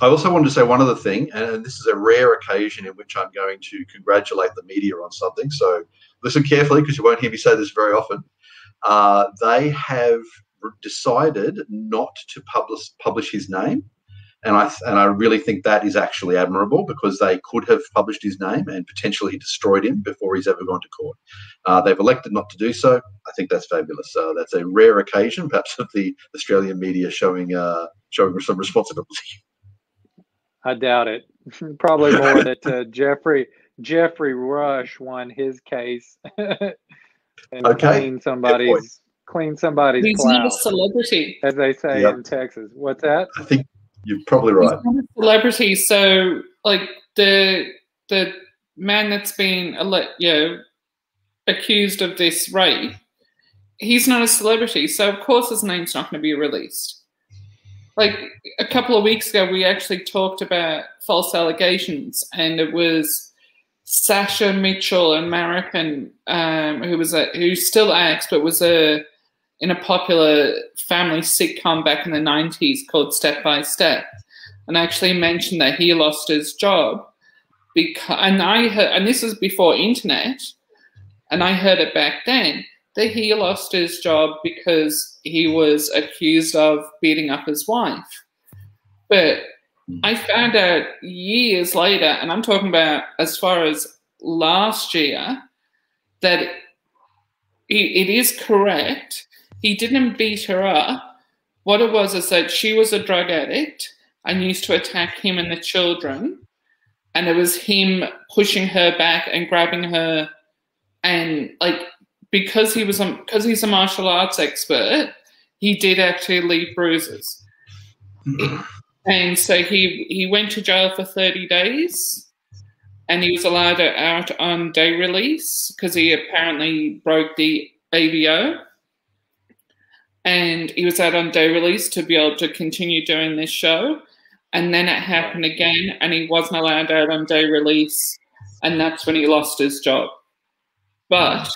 I also wanted to say one other thing, and this is a rare occasion in which I'm going to congratulate the media on something. So listen carefully because you won't hear me say this very often. Uh, they have decided not to publish publish his name, and I and I really think that is actually admirable because they could have published his name and potentially destroyed him before he's ever gone to court. Uh, they've elected not to do so. I think that's fabulous. Uh, that's a rare occasion, perhaps, of the Australian media showing uh, showing some responsibility. I doubt it. Probably more that uh, Geoffrey Geoffrey Rush won his case and okay. clean somebody's clean somebody's He's not a celebrity, as they say yep. in Texas. What's that? I think you're probably right. He's not a celebrity, so like the the man that's been a le you know accused of this rape, he's not a celebrity, so of course his name's not going to be released like a couple of weeks ago, we actually talked about false allegations, and it was Sasha Mitchell, an American um, who was a who still acts, but was a in a popular family sitcom back in the '90s called Step by Step, and actually mentioned that he lost his job because, and I heard, and this was before internet, and I heard it back then that he lost his job because he was accused of beating up his wife. But hmm. I found out years later, and I'm talking about as far as last year, that it is correct. He didn't beat her up. What it was is that she was a drug addict and used to attack him and the children. And it was him pushing her back and grabbing her and like because he was because he's a martial arts expert, he did actually leave bruises. and so he he went to jail for 30 days and he was allowed out on day release because he apparently broke the AVO. and he was out on day release to be able to continue doing this show. And then it happened again, and he wasn't allowed out on day release, and that's when he lost his job. But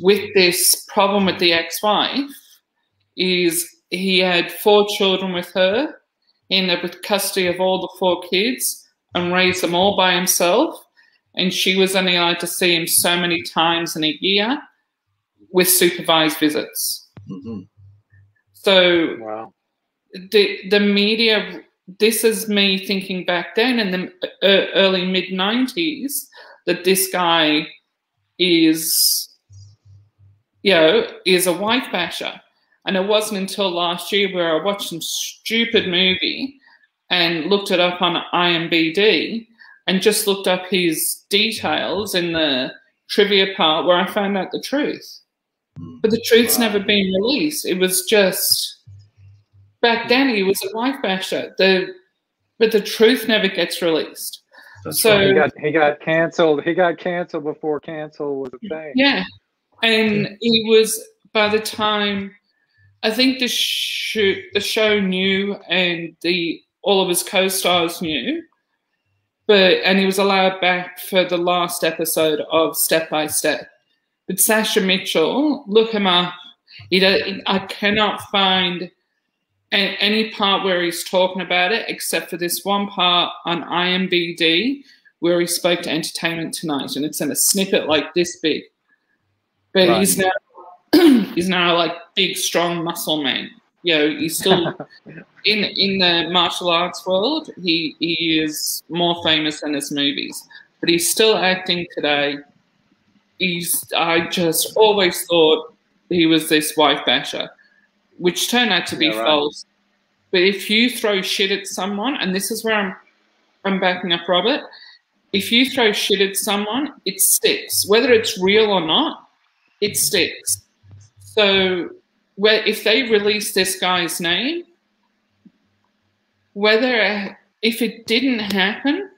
with this problem with the ex-wife, is he had four children with her. He ended up with custody of all the four kids and raised them all by himself. And she was only allowed to see him so many times in a year with supervised visits. Mm-hmm. So Wow. the the media. This is me thinking back then in the uh, early mid '90s that this guy is, you know, is a wife basher. And it wasn't until last year where I watched some stupid movie and looked it up on IMBD and just looked up his details in the trivia part where I found out the truth. But the truth's never been released. It was just back then he was a wife basher. The but the truth never gets released. That's So- right. He got he got canceled. He got canceled before cancel was a thing. Yeah, and he was by the time I think the show the show knew and the all of his co-stars knew, but and he was allowed back for the last episode of Step by Step. But Sasha Mitchell, look him up. He I cannot find any part where he's talking about it except for this one part on IMBD where he spoke to Entertainment Tonight, and it's in a snippet like this big. But Right. he's now he's now like big, strong muscle man. You know, he's still in in the martial arts world. He he is more famous than his movies, but he's still acting today. He's I just always thought he was this wife basher, which turned out to be Yeah, right. false. But if you throw shit at someone, and this is where I'm I'm backing up Robert. If you throw shit at someone, it sticks. Whether it's real or not, it sticks. So where if they release this guy's name, whether if it didn't happen,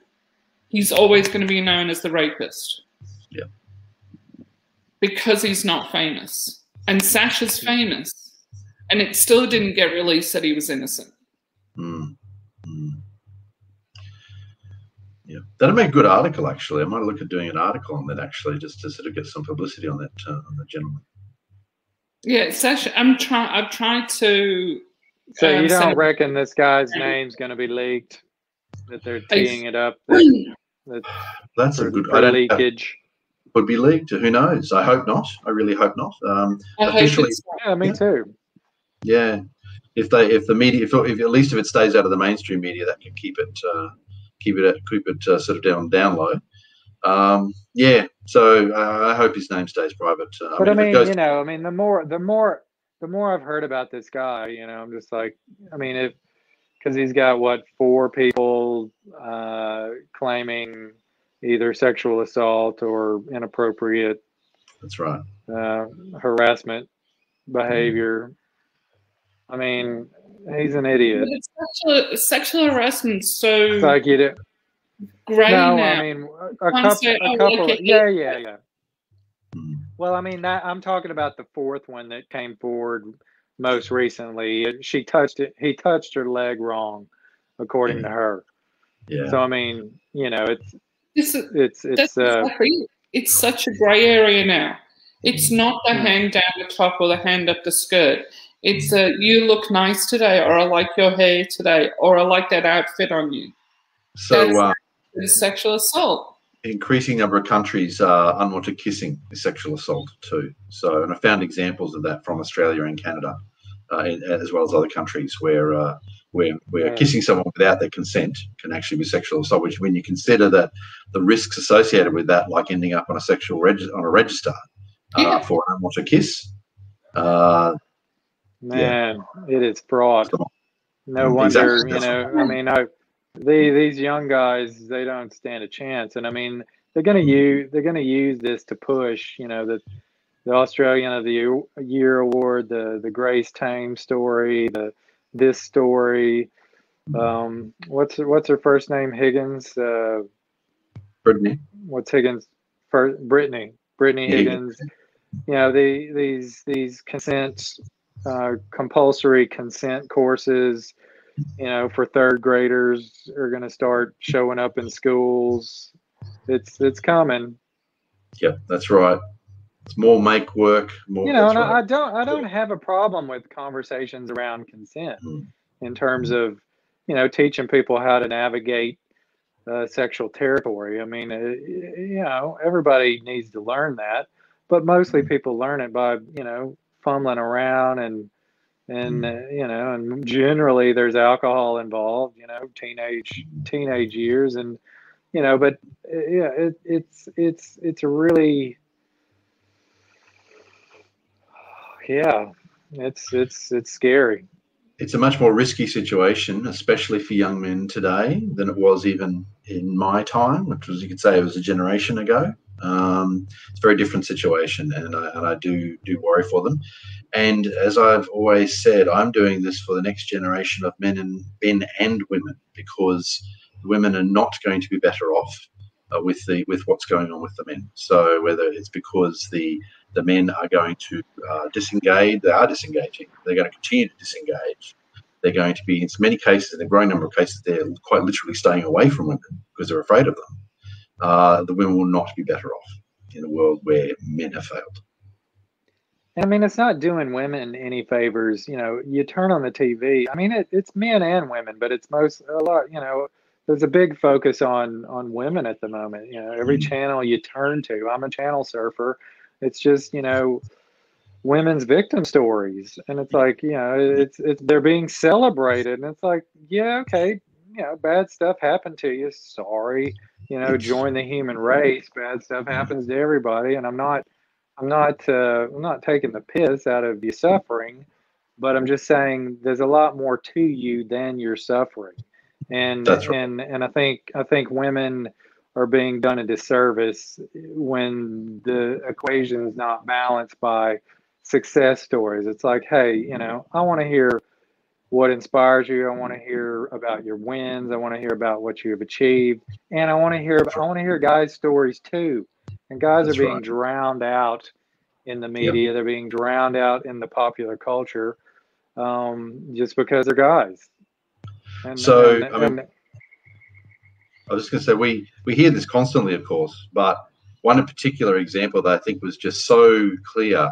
he's always going to be known as the rapist. Yeah. Because he's not famous. And Sasha's famous. And it still didn't get released that he was innocent. Mm. Yeah, that'd make a good article. Actually, I might look at doing an article on that. Actually, just to sort of get some publicity on that uh, on the gentleman. Yeah, Sasha, I'm trying. I've tried to. So um, you don't send- reckon this guy's name's going to be leaked? That they're teeing it up that, that That's a good. for I don't know. leakage? Would be leaked. Who knows? I hope not. I really hope not. Um, I officially- it's Yeah, me Yeah. too. yeah, if they if the media if, if at least if it stays out of the mainstream media, that can keep it uh, keep it keep it uh, sort of down down low. Um, yeah, so uh, I hope his name stays private. Uh, But I if it mean, goes- you know, I mean, the more, the more, the more I've heard about this guy, you know, I'm just like, I mean, if because he's got what four people uh, claiming either sexual assault or inappropriate that's right. uh, harassment behavior. I mean, he's an idiot. It's sexual, sexual harassment so It's like you do. great No, now. I mean, a, a couple, say, a couple. okay. Yeah, yeah, yeah. Mm. Well, I mean, that, I'm talking about the fourth one that came forward most recently. She touched it. He touched her leg wrong, according to her. Yeah. So I mean, you know, it's this is it's it's uh, exactly it's such a grey area now. It's not the Mm. hand down the top or the hand up the skirt. It's a you look nice today, or I like your hair today, or I like that outfit on you. so uh, sexual assault. increasing number of countries, uh, unwanted kissing is sexual assault too. So, and I found examples of that from Australia and Canada, uh, in, as well as other countries where uh, where where Yeah. kissing someone without their consent can actually be sexual assault. Which, when you consider that the risks associated with that, like ending up on a sexual reg- on a register uh, Yeah. for an unwanted kiss, uh, man, it is fraud. No wonder, exactly. you know. I mean, I, the, these young guys, they don't stand a chance. And I mean, they're going to use they're going to use this to push, you know, the the Australian of the Year- award, the the Grace Tame story, the this story. Um, what's what's her first name? Higgins. Uh, Brittany. what's Higgins? First, Brittany. Brittany Yeah. Higgins. You know, the these these consent uh, compulsory consent courses, you know, for third graders are going to start showing up in schools. It's it's coming. Yep, that's right. It's more make work, more. You know, and right. I, I don't I don't have a problem with conversations around consent Mm. in terms of, you know, teaching people how to navigate uh, sexual territory. I mean, uh, you know, everybody needs to learn that, but mostly people learn it by, you know, fumbling around and and uh, you know, and generally there's alcohol involved. You know, teenage teenage years, and you know, but uh, yeah, it, it's it's it's a really yeah, it's it's it's scary. it's a much more risky situation, especially for young men today, than it was even in my time, which was you could say it was a generation ago. Um, it's a very different situation, and I, and I do do worry for them. And as I've always said, I'm doing this for the next generation of men and men and women because women are not going to be better off uh, with the with what's going on with the men. So whether it's because the the men are going to uh, disengage, they are disengaging. They're going to continue to disengage. They're going to be, in many cases, in a growing number of cases, they're quite literally staying away from women because they're afraid of them. Uh, the women will not be better off in a world where men have failed. I mean, it's not doing women any favors. You know, you turn on the TV. I mean, it, it's men and women, but it's most a lot. You know, there's a big focus on on women at the moment. You know, every Mhm. channel you turn to. I'm a channel surfer. It's just you know, women's victim stories, and it's like you know, it's it's they're being celebrated, and it's like yeah, okay, you know, bad stuff happened to you. Sorry, you know, join the human race. Bad stuff happens to everybody, and I'm not. I'm not uh, I'm not taking the piss out of your suffering, but I'm just saying there's a lot more to you than your suffering, and That's right. and and I think I think women are being done a disservice when the equation is not balanced by success stories. It's like, hey, you know, I want to hear what inspires you. I want to hear about your wins. I want to hear about what you have achieved, and I want to hear I want to hear guys' stories too. And guys That's are being right. drowned out in the media. They're being drowned out in the popular culture um, just because they're guys. And, So, and- I mean- I was just going to say we we hear this constantly, of course, but one in particular example that I think was just so clear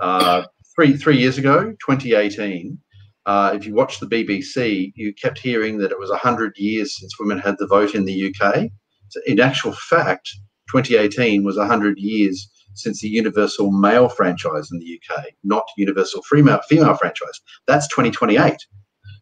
uh, three three years ago, 2018. Uh, if you watch the BBC, you kept hearing that it was 100 years since women had the vote in the UK. So in actual fact, 2018 was 100 years since the universal male franchise in the UK, not universal female female franchise. That's 2028.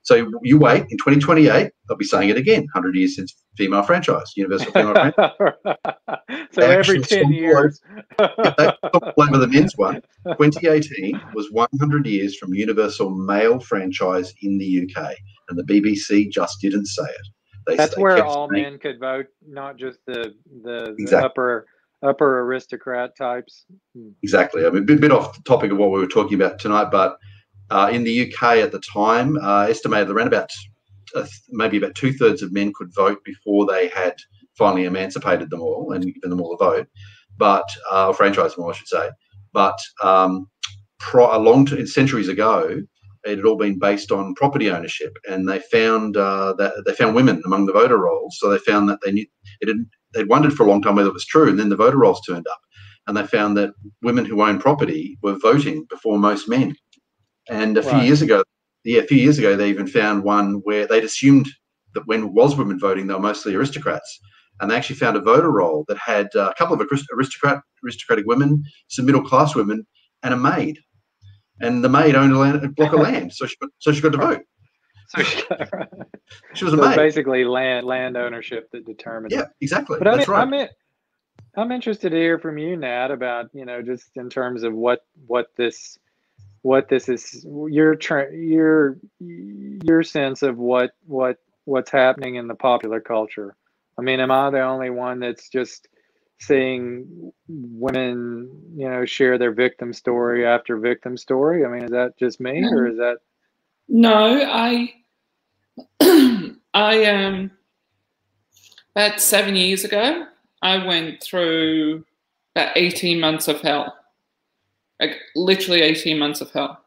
So you wait in 2028, they'll be saying it again. 100 years since female franchise, universal female franchise. so every 10 some years. They all over the men's one. 2018 was 100 years from universal male franchise in the UK, and the BBC just didn't say it. They, That's they where all saying- men could vote, not just the the, the upper upper aristocrat types. Hmm. Exactly. I mean, a bit, bit off the topic of what we were talking about tonight, but uh, in the UK at the time, uh, estimated around about uh, maybe about two thirds of men could vote before they had finally emancipated them all and given them all a vote, but uh, franchise them all, I should say. But um, pro- a long t- centuries ago, it had all been based on property ownership, and they found uh, that they found women among the voter rolls. So they found that they knew it had, they'd wondered for a long time whether it was true, and then the voter rolls turned up and they found that women who owned property were voting before most men. And a few Right. years ago, yeah, a few years ago, they even found one where they'd assumed that when was women voting, they were mostly aristocrats. And they actually found a voter roll that had a couple of aristocrat, aristocratic women, some middle class women, and a maid. And the maid owned a, land, a block of land, so she got, so she got to vote. So, She was a so maid. basically land land ownership that determines. Yeah, exactly. But I mean, right. I'm, I'm interested to hear from you, Nat, about you know just in terms of what what this what this is your your your sense of what what what's happening in the popular culture. I mean, am I the only one that's just seeing women, you know, share their victim story after victim story? I mean, is that just me, or is that No, I, I um, about seven years ago, I went through about eighteen months of hell, like literally eighteen months of hell,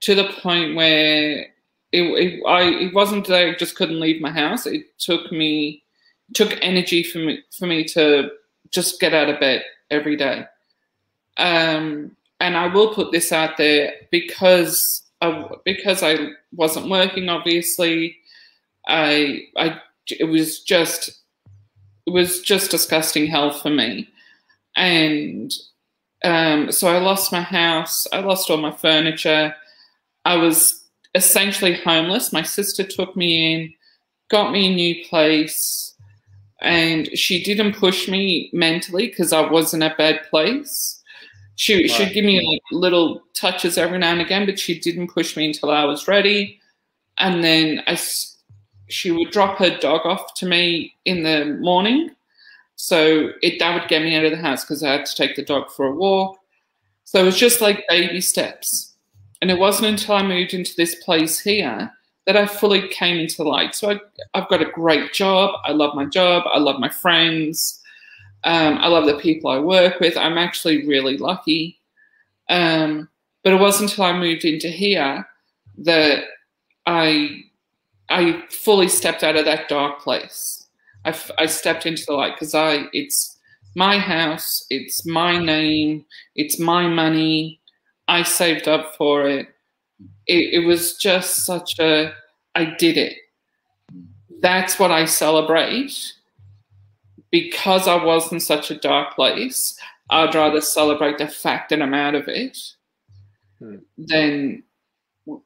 to the point where it, it, I, it wasn't that I just couldn't leave my house. It took me, took energy for me, for me to just get out of bed every day. Um, and I will put this out there because I, because I wasn't working, obviously, I, I, it was just, it was just disgusting hell for me. And um, so I lost my house, I lost all my furniture. I was essentially homeless. My sister took me in, got me a new place, and she didn't push me mentally because I was in a bad place. She right. she'd give me like little touches every now and again, but she didn't push me until I was ready. And then I, she would drop her dog off to me in the morning, so it that would get me out of the house because I had to take the dog for a walk. So it was just like baby steps. And it wasn't until I moved into this place here that I fully came into light. So I, have got a great job. I love my job. I love my friends. Um, I love the people I work with. I'm actually really lucky. Um, but it wasn't until I moved into here that I I fully stepped out of that dark place. I, I stepped into the light because I it's my house, it's my name, it's my money. I saved up for it. It, it was just such a I did it. That's what I celebrate. Because I was in such a dark place, I'd rather celebrate the fact that I'm out of it hmm. than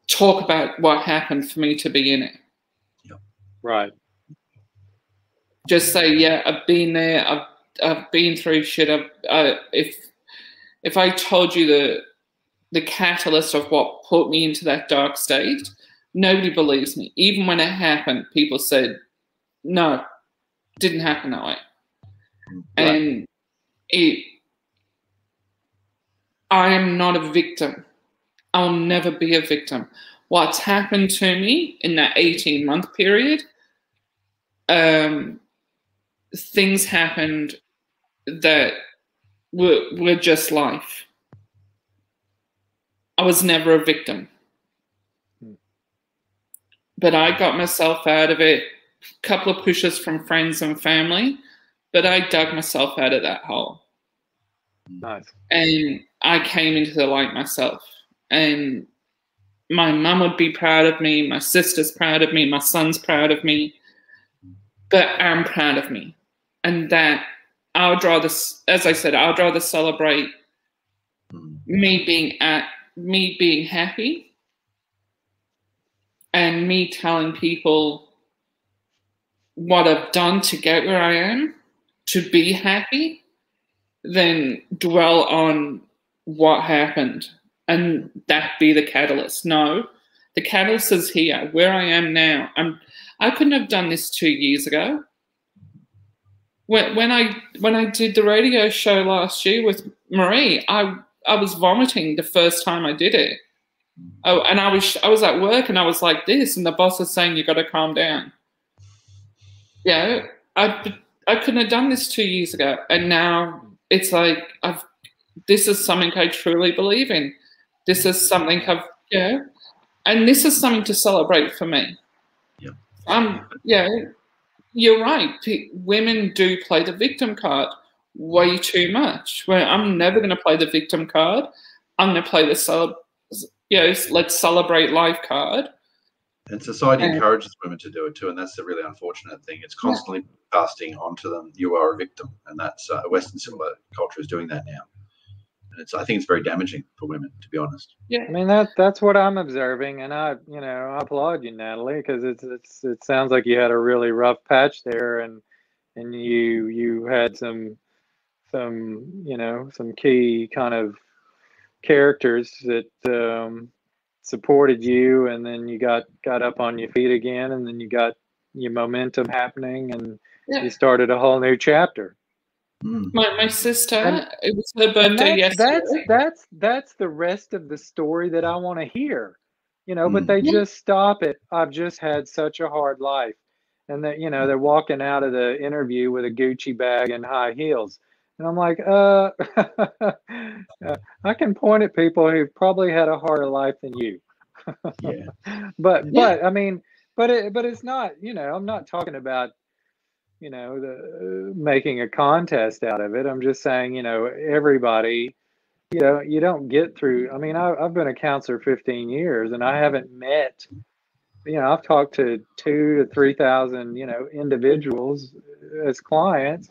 talk about what happened for me to be in it. Right just say, yeah, I've been there. I've I've been through shit. I've, I, if if I told you the the catalyst of what put me into that dark state, nobody believes me. Even when it happened, people said, "No, didn't happen that way," right. and it. I am not a victim. I'll never be a victim. What's happened to me in that 18 month period um, things happened that were, were just life. I was never a victim. Hmm. But I got myself out of it, a couple of pushes from friends and family, but I dug myself out of that hole. Nice. And I came into the light myself. And my mum would be proud of me, my sister's proud of me, my son's proud of me, but I'm proud of me and that I'd rather, as I said, I'd rather celebrate mm. me being at me being happy and me telling people what I've done to get where I am to be happy than dwell on what happened and that be the catalyst. No, the catalyst is here, where I am now. I'm I couldn't have done this two years ago when, when I when I did the radio show last year with Marie, I I was vomiting the first time I did it. Oh, and I was I was at work and I was like this, and the boss was saying you got to calm down. Yeah, I I couldn't have done this two years ago, and now it's like I've. This is something I truly believe in. This is something I've yeah, and this is something to celebrate for me. Yeah. Um. Yeah you're right. women do play the victim card way too much. Where I'm never going to play the victim card. I'm going to play the celeb, you know, let's celebrate life card. And society and, encourages women to do it too, and that's the really unfortunate thing. It's constantly yeah. casting onto them, "You are a victim," and that's uh, Western similar culture is doing that now and it's I think it's very damaging for women, to be honest. Yeah, I mean that that's what I'm observing, and I you know I applaud you, Natalie, because it's it's it sounds like you had a really rough patch there, and and you you had some some you know some key kind of characters that um, supported you, and then you got got up on your feet again, and then you got your momentum happening, and yeah. you started a whole new chapter. Mm. My, my sister, and, it was her birthday that's, yesterday. That's that's that's the rest of the story that I want to hear, you know. Mm. But they yeah. just stop it. I've just had such a hard life, and that you know they're walking out of the interview with a Gucci bag and high heels, and I'm like, uh, I can point at people who probably had a harder life than you. Yeah. but Yeah. but I mean, but it but it's not. You know, I'm not talking about you know the making a contest out of it. I'm just saying, you know, everybody. You know, you don't get through. I mean, I, I've been a counselor 15 years, and I haven't met. You know, I've talked to two to three thousand, you know, individuals as clients,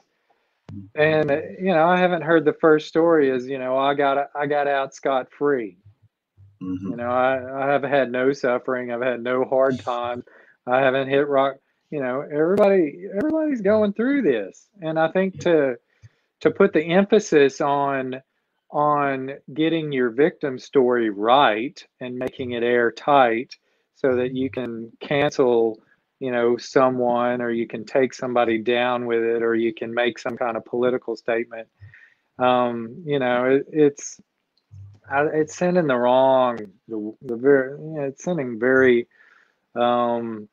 and you know, I haven't heard the first story is, you know, I got I got out scot free. Mhm. You know, I, I have had no suffering. I've had no hard time. I haven't hit rock. You know, everybody everybody's going through this, and I think to to put the emphasis on on getting your victim story right and making it airtight, so that you can cancel, you know, someone or you can take somebody down with it or you can make some kind of political statement. Um, you know, it, it's it's sending the wrong the the very you know, it's sending very um,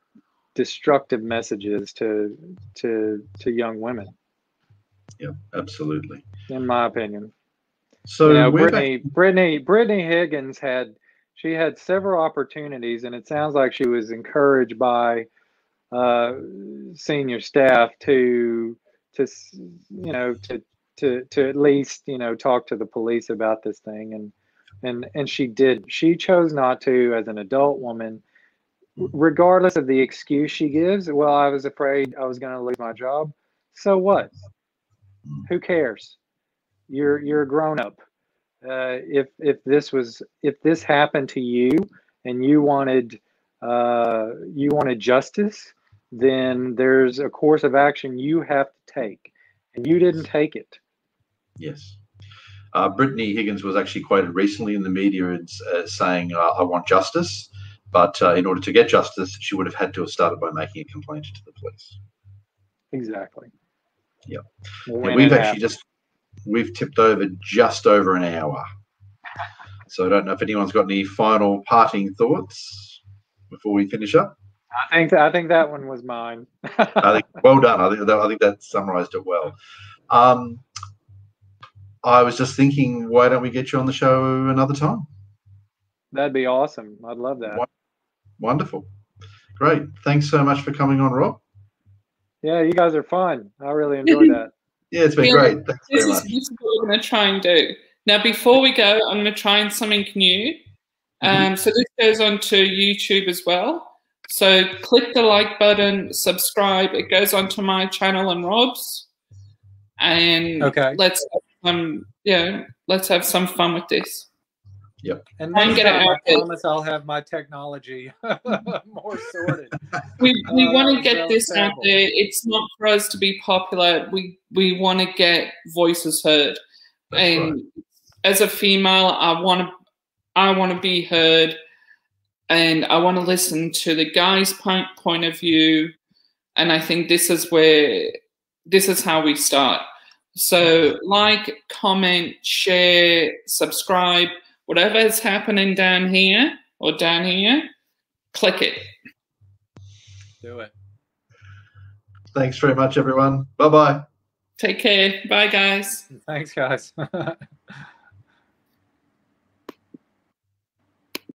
destructive messages to to to young women, Yeah, absolutely. in my opinion. So you know, we're back- Brittany Brittany Brittany Higgins had she had several opportunities, and it sounds like she was encouraged by uh, senior staff to to you know to to to at least you know talk to the police about this thing and and and she did she chose not to as an adult woman regardless of the excuse she gives well i was afraid i was going to lose my job. So what? Who cares? You're you're a grown up uh, if if this was if this happened to you and you wanted uh, you wanted justice then there's a course of action you have to take and you didn't take it. Yes. Uh, Brittany Higgins was actually quoted recently in the media as uh, saying, uh, I want justice. But uh, in order to get justice, she would have had to have started by making a complaint to the police. exactly Yeah, we've actually happened. just, we've tipped over just over an hour. So I don't know if anyone's got any final parting thoughts before we finish up. i think i think that one was mine I think well done. I think that, I think that summarised it well. Um, I was just thinking, why don't we get you on the show another time? that'd be awesome i'd love that What? Wonderful, great. Thanks so much for coming on, Rob. yeah you guys are fun i really enjoyed that Yeah, it's been Yeah, great. Thanks This very is, much. this is what we're going to try and do. Now, before we go, I'm going to try and something new. Um, so this goes on to YouTube as well. So click the like button, subscribe. It goes onto my channel and Rob's. And Okay. let's have some, yeah, let's have some fun with this. And Try and next get it time, out i there. promise i'll have my technology more sorted We, we Uh, want to get was this out there. It's not for us to be popular. We we want to get voices heard. That's and right. as a female i want to i want to be heard and i want to listen to the guy's point, point of view and i think this is where this is how we start so like comment share subscribe whatever is happening down here or down here click it. Do it. Thanks very much, everyone. Bye bye. take care. Bye guys. Thanks guys